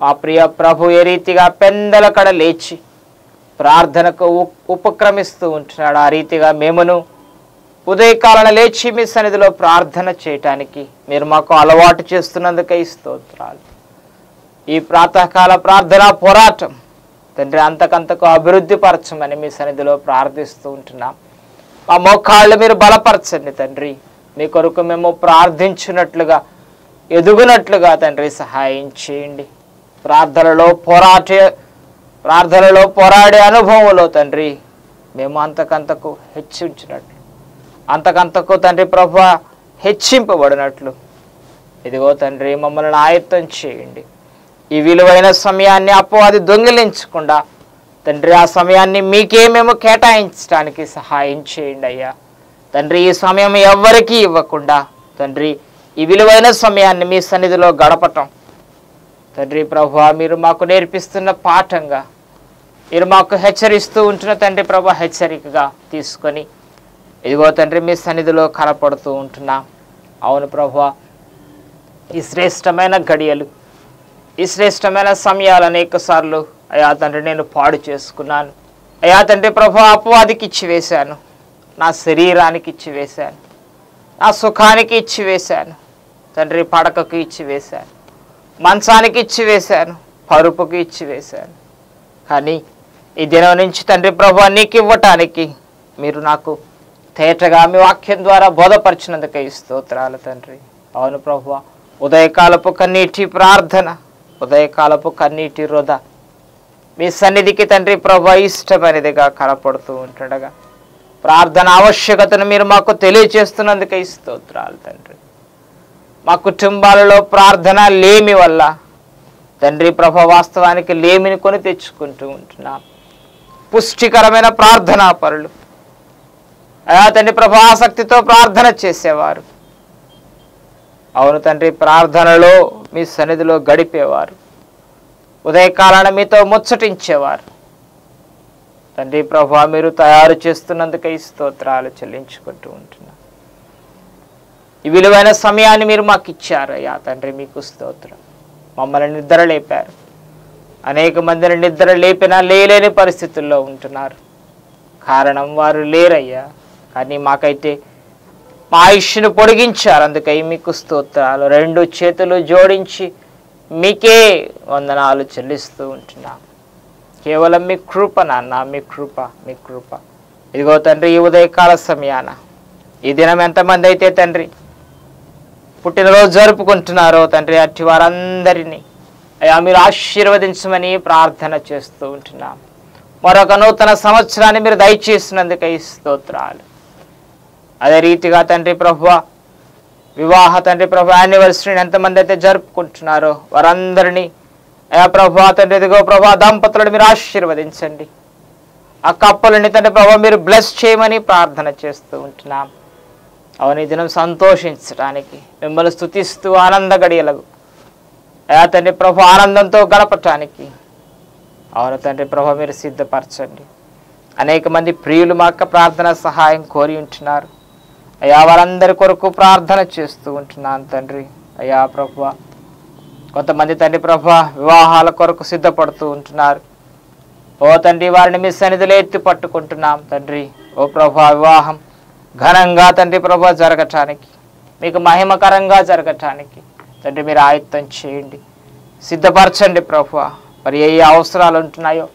మా ప్రియ ప్రభు ఏ రీతిగా పెందల కడ లేచి ప్రార్థనకు ఉపక్రమిస్తూ ఉంటున్నాడు. ఆ రీతిగా మేమును ఉదయకాలను లేచి మీ సన్నిధిలో ప్రార్థన చేయటానికి మీరు మాకు అలవాటు చేస్తున్నందుకై స్తోత్రాలు. ఈ ప్రాతకాల ప్రార్థన పోరాటం తండ్రి అంతకంతకు అభివృద్ధి పరచమని మీ సన్నిధిలో ప్రార్థిస్తూ ఉంటున్నాం. మా మోకాళ్ళు మీరు బలపరచండి తండ్రి. మీ కొరకు మేము ప్రార్థించినట్లుగా ఎదుగునట్లుగా తండ్రి సహాయం చేయండి. ప్రార్థనలో పోరాటే ప్రార్థనలో పోరాడే అనుభవంలో తండ్రి మేము అంతకంతకు హెచ్చించినట్లు అంతకంతకు తండ్రి ప్రభు హెచ్చింపబడినట్లు. ఇదిగో తండ్రి మమ్మల్ని ఆయత్తం చేయండి. ఈ విలువైన సమయాన్ని అపవాది దొంగిలించకుండా తండ్రి ఆ సమయాన్ని మీకే మేము కేటాయించడానికి సహాయం చేయండి అయ్యా. తండ్రి ఈ సమయం ఎవ్వరికీ ఇవ్వకుండా తండ్రి ఈ విలువైన సమయాన్ని మీ సన్నిధిలో గడపటం. తండ్రి ప్రభు మీరు మాకు నేర్పిస్తున్న పాఠంగా మీరు మాకు హెచ్చరిస్తూ ఉంటున్న తండ్రి ప్రభు హెచ్చరికగా తీసుకొని ఇదిగో తండ్రి మీ సన్నిధిలో కనపడుతూ ఉంటున్నా. అవును ప్రభు ఈ శ్రేష్టమైన గడియలు ఈ శ్రేష్టమైన సమయాలు అనేకసార్లు అయా తండ్రి నేను పాడు చేసుకున్నాను. అయా తండ్రి ప్రభు అపవాదికి ఇచ్చి వేశాను. నా శరీరానికి ఇచ్చి వేశాను. నా సుఖానికి ఇచ్చి వేశాను. తండ్రి పడకకు ఇచ్చి వేశాను. మంచానికి ఇచ్చి వేశాను. పరుపుకి ఇచ్చి వేశాను. కానీ ఈ దినం నుంచి తండ్రి ప్రభు నీకు ఇవ్వటానికి మీరు నాకు తేటగా మీ వాక్యం ద్వారా బోధపరిచినందుకే స్తోత్రాలు తండ్రి. అవును ప్రభు ఉదయకాలపు కన్నీటి ప్రార్థన ఉదయకాలపు కన్నీటి వృధ మీ సన్నిధికి తండ్రి ప్రభ ఇష్టమైనదిగా కనపడుతూ ఉంటుండగా ప్రార్థన ఆవశ్యకతను మీరు మాకు తెలియచేస్తున్నందుకే స్తోత్రాలు తండ్రి. మా కుటుంబాలలో ప్రార్థన లేమి వల్ల తండ్రి ప్రభ వాస్తవానికి లేమిని కొని తెచ్చుకుంటూ ఉంటున్నాం. పుష్టికరమైన ప్రార్థనా పరులు అయా తండ్రి ప్రభ ఆసక్తితో ప్రార్థన చేసేవారు. అవును తండ్రి ప్రార్థనలో మీ సన్నిధిలో గడిపేవారు. ఉదయకాలాన మీతో ముచ్చటించేవారు. తండ్రి ప్రభా మీరు తయారు చేస్తున్నందుకై స్తోత్రాలు చెల్లించుకుంటూ ఉంటున్నా. ఈ విలువైన సమయాన్ని మీరు మాకు ఇచ్చారు అయ్యా తండ్రి మీకు స్తోత్రం. మమ్మల్ని నిద్ర లేపారు అనేక మందిని నిద్ర లేపినా లేలేని పరిస్థితుల్లో ఉంటున్నారు. కారణం వారు లేరయ్యా కానీ మాకైతే మా ఆయుష్ను పొడిగించారు. అందుకై మీకు స్తోత్రాలు. రెండు చేతులు జోడించి మీకే వందనాలు చెల్లిస్తూ ఉంటున్నాం. కేవలం మీ కృప నాన్న మీ కృప మీ కృప. ఇదిగో తండ్రి ఈ ఉదయకాల సమయాన ఈ దినం ఎంతమంది అయితే తండ్రి పుట్టినరోజు జరుపుకుంటున్నారో తండ్రి అట్టి వారందరినీ అయ్యా మీరు ఆశీర్వదించమని ప్రార్థన చేస్తూ ఉంటున్నాం. మరొక నూతన సంవత్సరాన్ని మీరు దయచేసినందుకై స్తోత్రాలు. అదే రీతిగా తండ్రి ప్రభువ వివాహ తండ్రి ప్రభు యానివర్సరీని ఎంతమంది అయితే జరుపుకుంటున్నారో వారందరినీ అయా ప్రభు తండ్రి ఇదిగో ప్రభు దంపతులను మీరు ఆశీర్వదించండి. ఆ కప్పలని తండ్రి ప్రభు మీరు బ్లెస్ చేయమని ప్రార్థన చేస్తూ ఉంటున్నాం. అవును ఈ దినం సంతోషించడానికి మిమ్మల్ని స్థుతిస్తూ ఆనంద గడియలకు అయా తండ్రి ప్రభు ఆనందంతో గడపటానికి అవును తండ్రి ప్రభు మీరు సిద్ధపరచండి. అనేక మంది ప్రియులు మా యొక్క ప్రార్థన సహాయం కోరి ఉంటున్నారు. అయ్యా వారందరి కొరకు ప్రార్థన చేస్తూ ఉంటున్నాను తండ్రి. అయ్యా ప్రభు కొంతమంది తండ్రి ప్రభు వివాహాల కొరకు సిద్ధపడుతూ ఉంటున్నారు. ఓ తండ్రి వారిని మీ సన్నిధిలో ఎత్తి పట్టుకుంటున్నాం తండ్రి. ఓ ప్రభు వివాహం ఘనంగా తండ్రి ప్రభు జరగటానికి మీకు మహిమకరంగా జరగటానికి తండ్రి మీరు ఆయత్తం చేయండి. సిద్ధపరచండి ప్రభు మరి ఏ ఏ అవసరాలు ఉంటున్నాయో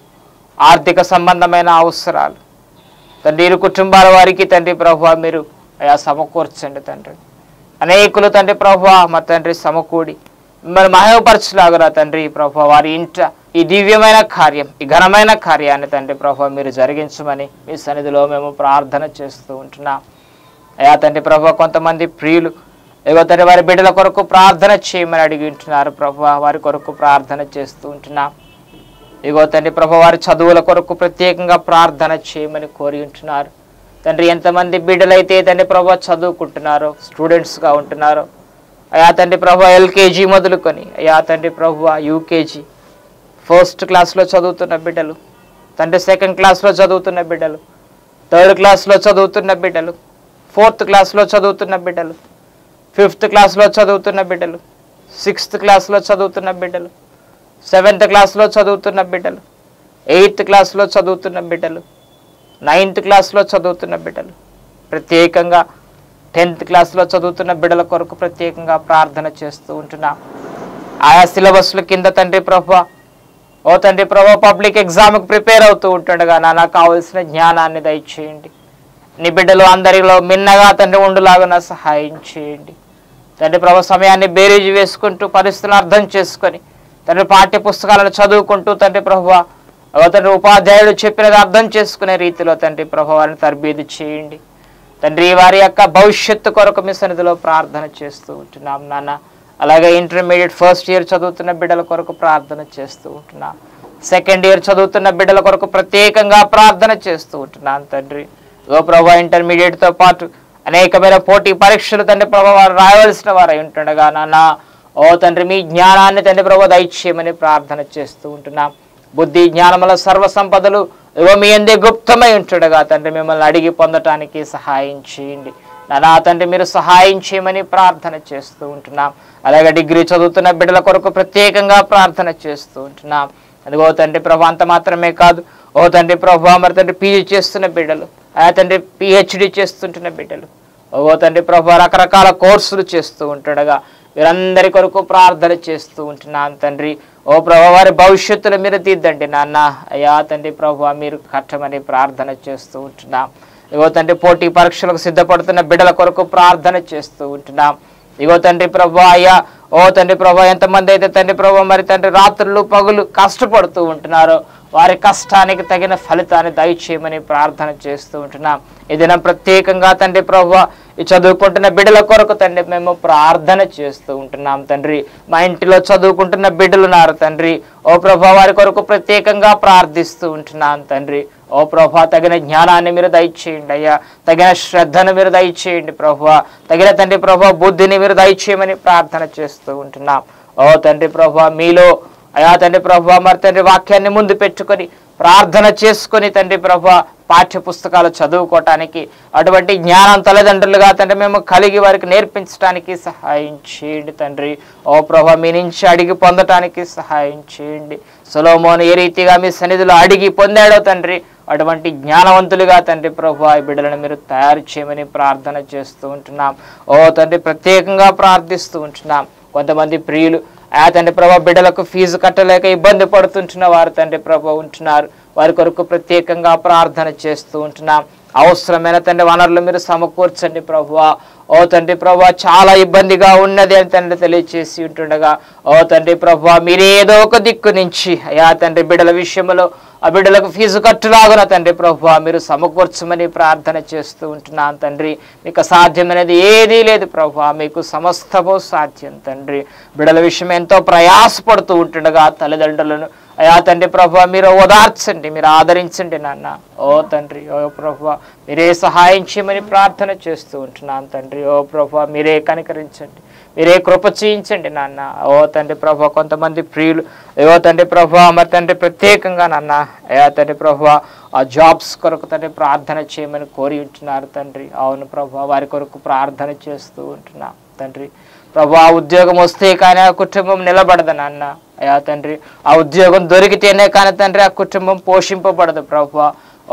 ఆర్థిక సంబంధమైన అవసరాలు తండ్రి ఇరు కుటుంబాల వారికి తండ్రి ప్రభు మీరు అయా సమకూర్చండి తండ్రి. అనేకులు తండ్రి ప్రభు మా తండ్రి సమకూడి మిమ్మల్ని మహిమపరచులాగురా తండ్రి ప్రభు వారి ఇంట ఈ దివ్యమైన కార్యం ఈ ఘనమైన కార్యాన్ని తండ్రి ప్రభు మీరు జరిగించమని మీ సన్నిధిలో మేము ప్రార్థన చేస్తూ ఉంటున్నాం. అయా తండ్రి ప్రభు కొంతమంది ప్రియులు ఏవో తండ్రి వారి బిడ్డల కొరకు ప్రార్థన చేయమని అడిగి ఉంటున్నారు ప్రభు వారి కొరకు ప్రార్థన చేస్తూ ఉంటున్నాం. ఇగో తండ్రి ప్రభు వారి చదువుల కొరకు ప్రత్యేకంగా ప్రార్థన చేయమని కోరి ఉంటున్నారు. తండ్రి ఎంతమంది బిడ్డలైతే తండ్రి ప్రభా చదువుకుంటున్నారో స్టూడెంట్స్గా ఉంటున్నారో అయా తండ్రి ప్రభు ఎల్కేజీ మొదలుకొని అయా తండ్రి ప్రభు యూకేజీ ఫస్ట్ క్లాస్లో చదువుతున్న బిడ్డలు తండ్రి సెకండ్ క్లాస్లో చదువుతున్న బిడ్డలు థర్డ్ క్లాస్లో చదువుతున్న బిడ్డలు ఫోర్త్ క్లాస్లో చదువుతున్న బిడ్డలు ఫిఫ్త్ క్లాస్లో చదువుతున్న బిడ్డలు సిక్స్త్ క్లాస్లో చదువుతున్న బిడ్డలు సెవెంత్ క్లాస్లో చదువుతున్న బిడ్డలు ఎయిత్ క్లాస్లో చదువుతున్న బిడ్డలు నైన్త్ క్లాస్లో చదువుతున్న బిడ్డలు. ప్రత్యేకంగా టెన్త్ క్లాస్లో చదువుతున్న బిడ్డల కొరకు ప్రత్యేకంగా ప్రార్థన చేస్తూ ఉంటున్నాం. ఆయా సిలబస్ల కింద తండ్రి ప్రభు ఓ తండ్రి ప్రభు పబ్లిక్ ఎగ్జామ్కి ప్రిపేర్ అవుతూ ఉంటుండగా నా నాకు కావలసిన జ్ఞానాన్ని దయచేయండి. నీ బిడ్డలు అందరిలో మిన్నగా తండ్రి ఉండులాగా సహాయం చేయండి. తండ్రి ప్రభు సమయాన్ని బేరీజు వేసుకుంటూ పరిస్థితులను అర్థం చేసుకొని తండ్రి పాఠ్య పుస్తకాలను చదువుకుంటూ తండ్రి ప్రభు తండ్రి ఉపాధ్యాయుడు చెప్పినది అర్థం చేసుకునే రీతిలో తండ్రి ప్రభు వారిని తరబీదు చేయండి. తండ్రి వారి యొక్క భవిష్యత్తు కొరకు మీ సన్నిధిలో ప్రార్థన చేస్తూ ఉంటున్నాం నాన్న. అలాగే ఇంటర్మీడియట్ ఫస్ట్ ఇయర్ చదువుతున్న బిడ్డల కొరకు ప్రార్థన చేస్తూ ఉంటున్నాం. సెకండ్ ఇయర్ చదువుతున్న బిడ్డల కొరకు ప్రత్యేకంగా ప్రార్థన చేస్తూ ఉంటున్నాను తండ్రి. ఓ ప్రభా ఇంటర్మీడియట్తో పాటు అనేకమైన పోటీ పరీక్షలు తండ్రి ప్రభా వారు రాయవలసిన వారు అయి ఉంటుండగా నాన్న. ఓ తండ్రి మీ జ్ఞానాన్ని తండ్రి ప్రభా దయచేయమని ప్రార్థన చేస్తూ ఉంటున్నాం. బుద్ధి జ్ఞానముల సర్వ సంపదలు ఇవో మీ అందే గుప్తమై ఉంటుండగా తండ్రి మిమ్మల్ని అడిగి పొందటానికి సహాయం చేయండి. నానా తండ్రి మీరు సహాయం చేయమని ప్రార్థన చేస్తూ ఉంటున్నాం. అలాగే డిగ్రీ చదువుతున్న బిడ్డల కొరకు ప్రత్యేకంగా ప్రార్థన చేస్తూ ఉంటున్నాం. అదిగో తండ్రి ప్రభు అంత మాత్రమే కాదు. ఓ తండ్రి ప్రభు మరి తండ్రి పీజీ చేస్తున్న బిడ్డలు ఆ తండ్రి పిహెచ్డి చేస్తుంటున్న బిడ్డలు ఓ తండ్రి ప్రభు రకరకాల కోర్సులు చేస్తూ ఉంటుండగా వీరందరి కొరకు ప్రార్థన చేస్తూ ఉంటున్నాను తండ్రి. ఓ ప్రభు వారి భవిష్యత్తులో మీరు తీద్దండి నాన్న. అయ్యా తండ్రి ప్రభు మీరు కష్టమని ప్రార్థన చేస్తూ ఉంటున్నాం. ఇగో తండ్రి పోటీ పరీక్షలకు సిద్ధపడుతున్న బిడ్డల కొరకు ప్రార్థన చేస్తూ ఉంటున్నాం. ఇగో తండ్రి ప్రభు అయ్యా ఓ తండ్రి ప్రభు ఎంతమంది అయితే తండ్రి ప్రభు మరి తండ్రి రాత్రులు పగులు కష్టపడుతూ ఉంటున్నారో వారి కష్టానికి తగిన ఫలితాన్ని దయచేయమని ప్రార్థన చేస్తూ ఉంటున్నాం. ఈ దినం ప్రత్యేకంగా తండ్రి ప్రభు చదువుకుంటున్న బిడ్డల కొరకు తండ్రి మేము ప్రార్థన చేస్తూ ఉంటున్నాం తండ్రి. మా ఇంటిలో చదువుకుంటున్న బిడ్డలున్నారు తండ్రి. ఓ ప్రభా వారి కొరకు ప్రత్యేకంగా ప్రార్థిస్తూ ఉంటున్నాం తండ్రి. ఓ ప్రభా తగిన జ్ఞానాన్ని మీరు దయచేయండి అయ్యా. తగిన శ్రద్ధను మీరు దయచేయండి ప్రభా. తగిన తండ్రి ప్రభా బుద్ధిని మీరు దయచేయమని ప్రార్థన చేస్తూ ఉంటున్నాం. ఓ తండ్రి ప్రభా మీలో అయా తండ్రి ప్రభా మరి తండ్రి వాక్యాన్ని ముందు పెట్టుకొని ప్రార్థన చేసుకొని తండ్రి ప్రభా పాఠ్య పుస్తకాలు చదువుకోవటానికి అటువంటి జ్ఞానం తల్లిదండ్రులుగా తండ్రి మేము కలిగి వారికి నేర్పించడానికి సహాయం చేయండి తండ్రి. ఓ ప్రభా మీ నుంచి అడిగి పొందటానికి సహాయం చేయండి. సులోమోను ఏ రీతిగా మీ సన్నిధిలో అడిగి పొందాడో తండ్రి అటువంటి జ్ఞానవంతులుగా తండ్రి ప్రభు ఈ బిడ్డలను మీరు తయారు చేయమని ప్రార్థన చేస్తూ ఉంటున్నాం. ఓ తండ్రి ప్రత్యేకంగా ప్రార్థిస్తూ ఉంటున్నాం. కొంతమంది ప్రియులు ఆ తండ్రి ప్రభా బిడ్డలకు ఫీజు కట్టలేక ఇబ్బంది పడుతుంటున్న వారు తండ్రి ప్రభా ఉంటున్నారు. వారి కొరకు ప్రత్యేకంగా ప్రార్థన చేస్తూ ఉంటున్నాం. అవసరమైన తండ్రి వనరులు మీరు సమకూర్చండి ప్రభువా. ఓ తండ్రి ప్రభా చాలా ఇబ్బందిగా ఉన్నది అని తండ్రి తెలియచేసి ఉంటుండగా ఓ తండ్రి ప్రభా మీరేదో ఒక దిక్కు నుంచి అయా తండ్రి బిడ్డల విషయంలో ఆ బిడ్డలకు ఫీజు కట్టులాగున తండ్రి ప్రభు మీరు సమకూర్చమని ప్రార్థన చేస్తూ ఉంటున్నాను తండ్రి. మీకు సాధ్యమైనది ఏదీ లేదు ప్రభు మీకు సమస్తము సాధ్యం తండ్రి. బిడ్డల విషయం ఎంతో ప్రయాసపడుతూ ఉంటుండగా తల్లిదండ్రులను అయా తండ్రి ప్రభా మీరు ఓదార్చండి మీరు ఆదరించండి నాన్న. ఓ తండ్రి ఓ ప్రభు మీరే సహాయం చేయమని ప్రార్థన చేస్తూ ఉంటున్నాను తండ్రి. ఓ ప్రభా మీరే కనికరించండి మీరే కృప చేయించండి నాన్న. ఓ తండ్రి ప్రభా కొంతమంది ప్రియులు ఏవో తండ్రి ప్రభు మరి తండ్రి ప్రత్యేకంగా నాన్న అయ్యా తండ్రి ప్రభా ఆ జాబ్స్ కొరకు తండ్రి ప్రార్థన చేయమని కోరి ఉంటున్నారు తండ్రి. అవును ప్రభా వారి కొరకు ప్రార్థన చేస్తూ ఉంటున్నాం. తండ్రి. ప్రభు ఆ ఉద్యోగం వస్తే కానీ ఆ కుటుంబం నిలబడదు నాన్న. అయ్యా తండ్రి ఆ ఉద్యోగం దొరికితేనే కానీ తండ్రి ఆ కుటుంబం పోషింపబడదు ప్రభు.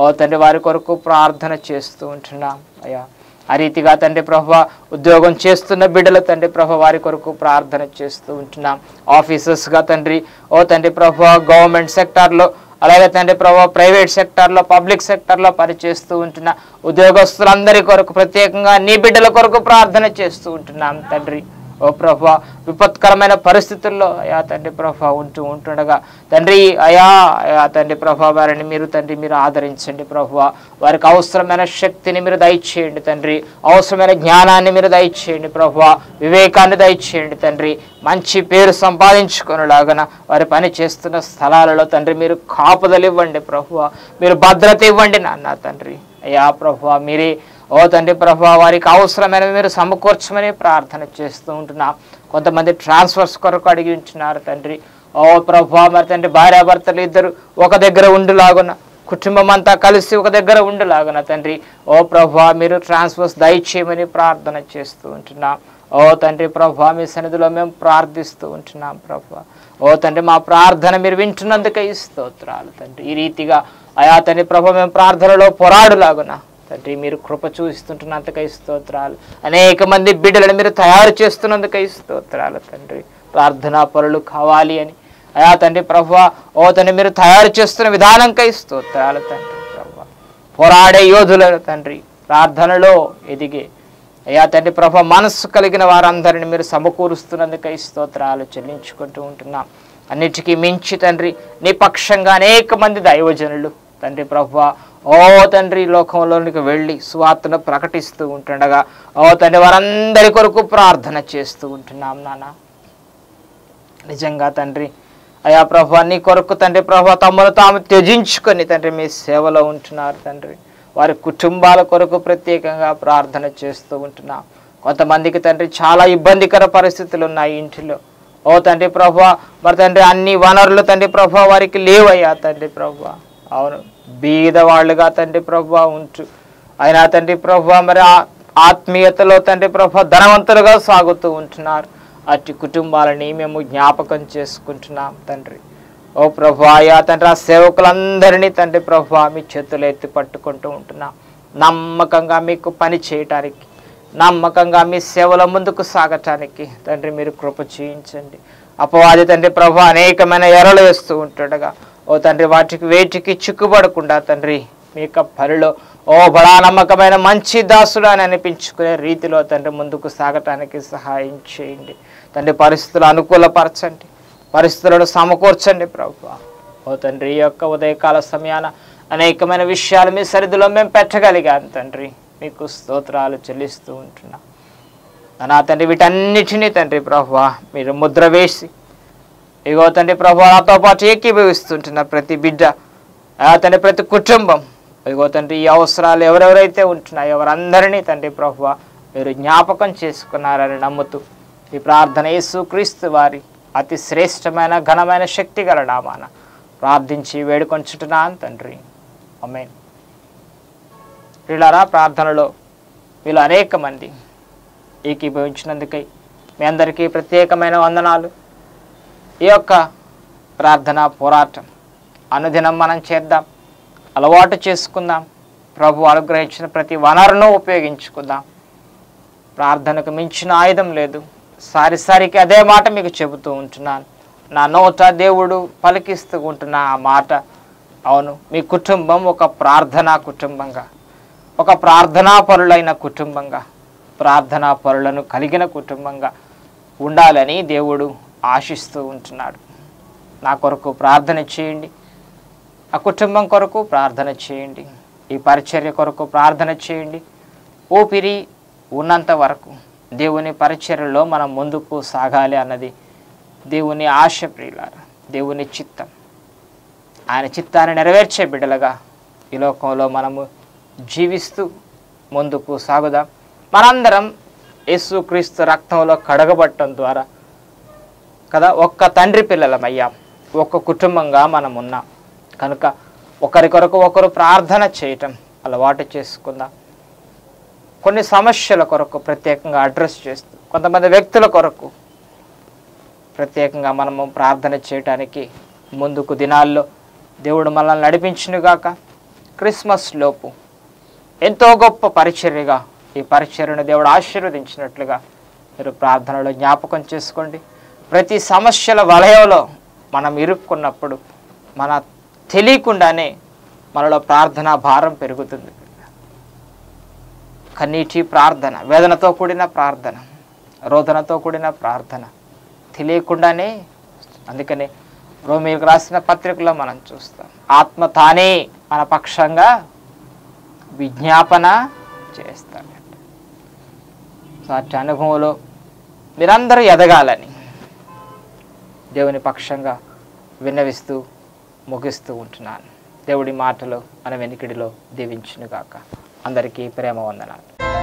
ఓ తండ్రి వారి కొరకు ప్రార్థన చేస్తూ ఉంటున్నాం. అయ్యా ఆ రీతిగా తండ్రి ప్రభు ఉద్యోగం చేస్తున్న బిడ్డల తండ్రి ప్రభు వారి కొరకు ప్రార్థన చేస్తూ ఉంటున్నాం. ఆఫీసర్స్గా తండ్రి ఓ తండ్రి ప్రభు గవర్నమెంట్ సెక్టార్లో అలాగే తండ్రి ప్రభావ ప్రైవేట్ సెక్టార్లో పబ్లిక్ సెక్టార్లో పనిచేస్తూ ఉంటున్న ఉద్యోగస్తులందరి కొరకు ప్రత్యేకంగా నీ బిడ్డల కొరకు ప్రార్థన చేస్తూ ఉంటున్నాం తండ్రి. ఓ ప్రభా విపత్కరమైన పరిస్థితుల్లో అయా తండ్రి ప్రభా ఉంటూ ఉంటుండగా తండ్రి అయా అయా తండ్రి ప్రభా వారిని మీరు తండ్రి మీరు ఆదరించండి ప్రభా. వారికి అవసరమైన శక్తిని మీరు దయచేయండి తండ్రి. అవసరమైన జ్ఞానాన్ని మీరు దయచేయండి ప్రభా. వివేకాన్ని దయచేయండి తండ్రి. మంచి పేరు సంపాదించుకునేలాగన వారి పని చేస్తున్న స్థలాలలో తండ్రి మీరు కాపుదలు ఇవ్వండి ప్రభు. మీరు భద్రత ఇవ్వండి నాన్న తండ్రి. అయ్యా ప్రభు మీరే ఓ తండ్రి ప్రభా వారికి అవసరమైనవి మీరు సమకూర్చమని ప్రార్థన చేస్తూ ఉంటున్నాం. కొంతమంది ట్రాన్స్ఫర్స్ కొరకు అడిగి ఉంటున్నారు తండ్రి. ఓ ప్రభా మరి తండ్రి భార్యాభర్తలు ఇద్దరు ఒక దగ్గర ఉండులాగున కుటుంబం అంతా కలిసి ఒక దగ్గర ఉండులాగున తండ్రి. ఓ ప్రభా మీరు ట్రాన్స్ఫర్స్ దయచేయమని ప్రార్థన చేస్తూ ఉంటున్నాం. ఓ తండ్రి ప్రభా మీ సన్నిధిలో మేము ప్రార్థిస్తూ ఉంటున్నాం ప్రభా. ఓ తండ్రి మా ప్రార్థన మీరు వింటున్నందుకే ఈ స్తోత్రాలు తండ్రి. ఈ రీతిగా అయా తండ్రి ప్రభు మేము ప్రార్థనలో పోరాడులాగునా తండ్రి మీరు కృప చూపిస్తుంటున్నందుకై స్తోత్రాలు. అనేక మంది బిడ్డలను మీరు తయారు చేస్తున్నందుకై స్తోత్రాలు తండ్రి. ప్రార్థనా పరులు కావాలి అని. అయా తండ్రి ప్రభు ఓ తండ్రి మీరు తయారు చేస్తున్న విధానంకై స్తోత్రాలు తండ్రి ప్రభు పోరాడే యోధులను తండ్రి ప్రార్థనలో ఎదిగే. అయ్యా తండ్రి ప్రభ మనస్సు కలిగిన వారందరిని మీరు సమకూరుస్తున్నందుకై స్తోత్రాలు చెల్లించుకుంటూ ఉంటున్నాం. అన్నిటికీ మించి తండ్రి నీ పక్షంగా అనేక మంది దైవజనులు తండ్రి ప్రభు ఓ తండ్రి లోకంలోనికి వెళ్ళి సువార్తను ప్రకటిస్తూ ఉంటుండగా ఓ తండ్రి వారందరి కొరకు ప్రార్థన చేస్తూ ఉంటున్నాం నాన్న. నిజంగా తండ్రి అయా ప్రభా నీ కొరకు తండ్రి ప్రభా తమను తాము త్యజించుకొని తండ్రి మీ సేవలో ఉంటున్నారు తండ్రి. వారి కుటుంబాల కొరకు ప్రత్యేకంగా ప్రార్థన చేస్తూ ఉంటున్నాం. కొంతమందికి తండ్రి చాలా ఇబ్బందికర పరిస్థితులు ఉన్నాయి ఇంటిలో. ఓ తండ్రి ప్రభా మరి తండ్రి అన్ని వనరులు తండ్రి ప్రభా వారికి లేవయ్యా తండ్రి ప్రభా. అవును. బీదవాళ్ళుగా తండ్రి ప్రభా ఉంచు. అయినా తండ్రి ప్రభా మరి ఆ ఆత్మీయతలో తండ్రి ప్రభా ధనవంతులుగా సాగుతూ ఉంటున్నారు. అట్టి కుటుంబాలని మేము జ్ఞాపకం చేసుకుంటున్నాం తండ్రి. ఓ ప్రభు ఆయా తండ్రి ఆ సేవకులందరినీ తండ్రి ప్రభా మీ చేతులు ఎత్తి పట్టుకుంటూ ఉంటున్నాం. నమ్మకంగా మీకు పని చేయటానికి నమ్మకంగా మీ సేవల ముందుకు సాగటానికి తండ్రి మీరు కృప చేయించండి. అపవాది తండ్రి ప్రభు అనేకమైన ఎరలు వేస్తూ ఉంటుండగా. ఓ తండ్రి వాటికి వేటికి చిక్కుపడకుండా తండ్రి మీ యొక్క పనిలో ఓ బడా నమ్మకమైన మంచి దాసుడు అని అనిపించుకునే రీతిలో తండ్రి ముందుకు సాగటానికి సహాయం చేయండి. తండ్రి పరిస్థితులు అనుకూలపరచండి. పరిస్థితులను సమకూర్చండి ప్రభు ఓ తండ్రి ఈ యొక్క ఉదయకాల సమయాన అనేకమైన విషయాలు మీ సరిధిలో మేము పెట్టగలిగాను తండ్రి. మీకు స్తోత్రాలు చెల్లిస్తూ ఉంటున్నాం. నా తండ్రి వీటన్నిటినీ తండ్రి ప్రభు మీరు ముద్ర వేసి ఇగో తండ్రి ప్రభు నాతో పాటు ఏకీభవిస్తుంటున్న ప్రతి బిడ్డ తండ్రి ప్రతి కుటుంబం. ఇగో తండ్రి ఈ అవసరాలు ఎవరెవరైతే ఉంటున్నాయో ఎవరందరినీ తండ్రి ప్రభు మీరు జ్ఞాపకం చేసుకున్నారని నమ్ముతూ ఈ ప్రార్థన యేసు క్రీస్తు వారి అతి శ్రేష్టమైన ఘనమైన శక్తి గల నామాన ప్రార్థించి వేడుకొంచుతున్నాను తండ్రి. అమేన్ వీళ్ళారా ప్రార్థనలో వీళ్ళు అనేక మంది ఏకీభవించినందుకై మీ అందరికీ ప్రత్యేకమైన వందనాలు. ఈ యొక్క ప్రార్థన పోరాటం. అనుదినం మనం చేద్దాం. అలవాటు చేసుకుందాం. ప్రభు అనుగ్రహించిన ప్రతి వనరును ఉపయోగించుకుందాం. ప్రార్థనకు మించిన ఆయుధం లేదు. సారిసారికి అదే మాట మీకు చెబుతూ ఉంటున్నాను. నా నోట దేవుడు పలికిస్తూ ఉంటున్న ఆ మాట అవును మీ కుటుంబం ఒక ప్రార్థనా కుటుంబంగా ఒక ప్రార్థనా పరులైన కుటుంబంగా ప్రార్థనా పరులను కలిగిన కుటుంబంగా ఉండాలని దేవుడు ఆశిస్తూ ఉంటున్నాడు. నా కొరకు ప్రార్థన చేయండి. ఆ కుటుంబం కొరకు ప్రార్థన చేయండి. ఈ పరిచర్య కొరకు ప్రార్థన చేయండి. ఊపిరి ఉన్నంత వరకు దేవుని పరిచర్యలో మనం ముందుకు సాగాలి అన్నది దేవుని ఆశ ప్రియులారా దేవుని చిత్తం. ఆయన చిత్తాన్ని నెరవేర్చే బిడ్డలుగా ఈ లోకంలో మనము జీవిస్తూ ముందుకు సాగుదాం. మనందరం యేసుక్రీస్తు రక్తంలో కడగబట్టడం ద్వారా కదా ఒక్క తండ్రి పిల్లలమయ్యా ఒక్క కుటుంబంగా మనం ఉన్నాం కనుక ఒకరి కొరకు ఒకరు ప్రార్థన చేయటం అలవాటు చేసుకుందాం. కొన్ని సమస్యల కొరకు ప్రత్యేకంగా అడ్రస్ చేస్తూ కొంతమంది వ్యక్తుల కొరకు ప్రత్యేకంగా మనము ప్రార్థన చేయటానికి ముందుకు దినాల్లో దేవుడు మనల్ని నడిపించినగాక క్రిస్మస్ లోపు ఎంతో గొప్ప పరిచర్యగా ఈ పరిచర్యను దేవుడు ఆశీర్వదించినట్లుగా మీరు ప్రార్థనలో జ్ఞాపకం చేసుకోండి. ప్రతి సమస్యల వలయంలో మనం ఇరుక్కున్నప్పుడు మన తెలియకుండానే మనలో ప్రార్థనా భారం పెరుగుతుంది. కన్నీటి ప్రార్థన వేదనతో కూడిన ప్రార్థన రోదనతో కూడిన ప్రార్థన తెలియకుండానే అందుకని రోమిలకు రాసిన పత్రికలో మనం చూస్తాం ఆత్మ తానే మన పక్షంగా విజ్ఞాపన చేస్తాడు సో అట్టి అనుభవంలో మీరందరూ ఎదగాలని దేవుని పక్షంగా విన్నవిస్తూ ముగిస్తూ ఉంటున్నాను. దేవుడి మాటలు మన వెనుకడిలో దీవించునుగాక. అందరికీ ప్రేమ వందనాలు.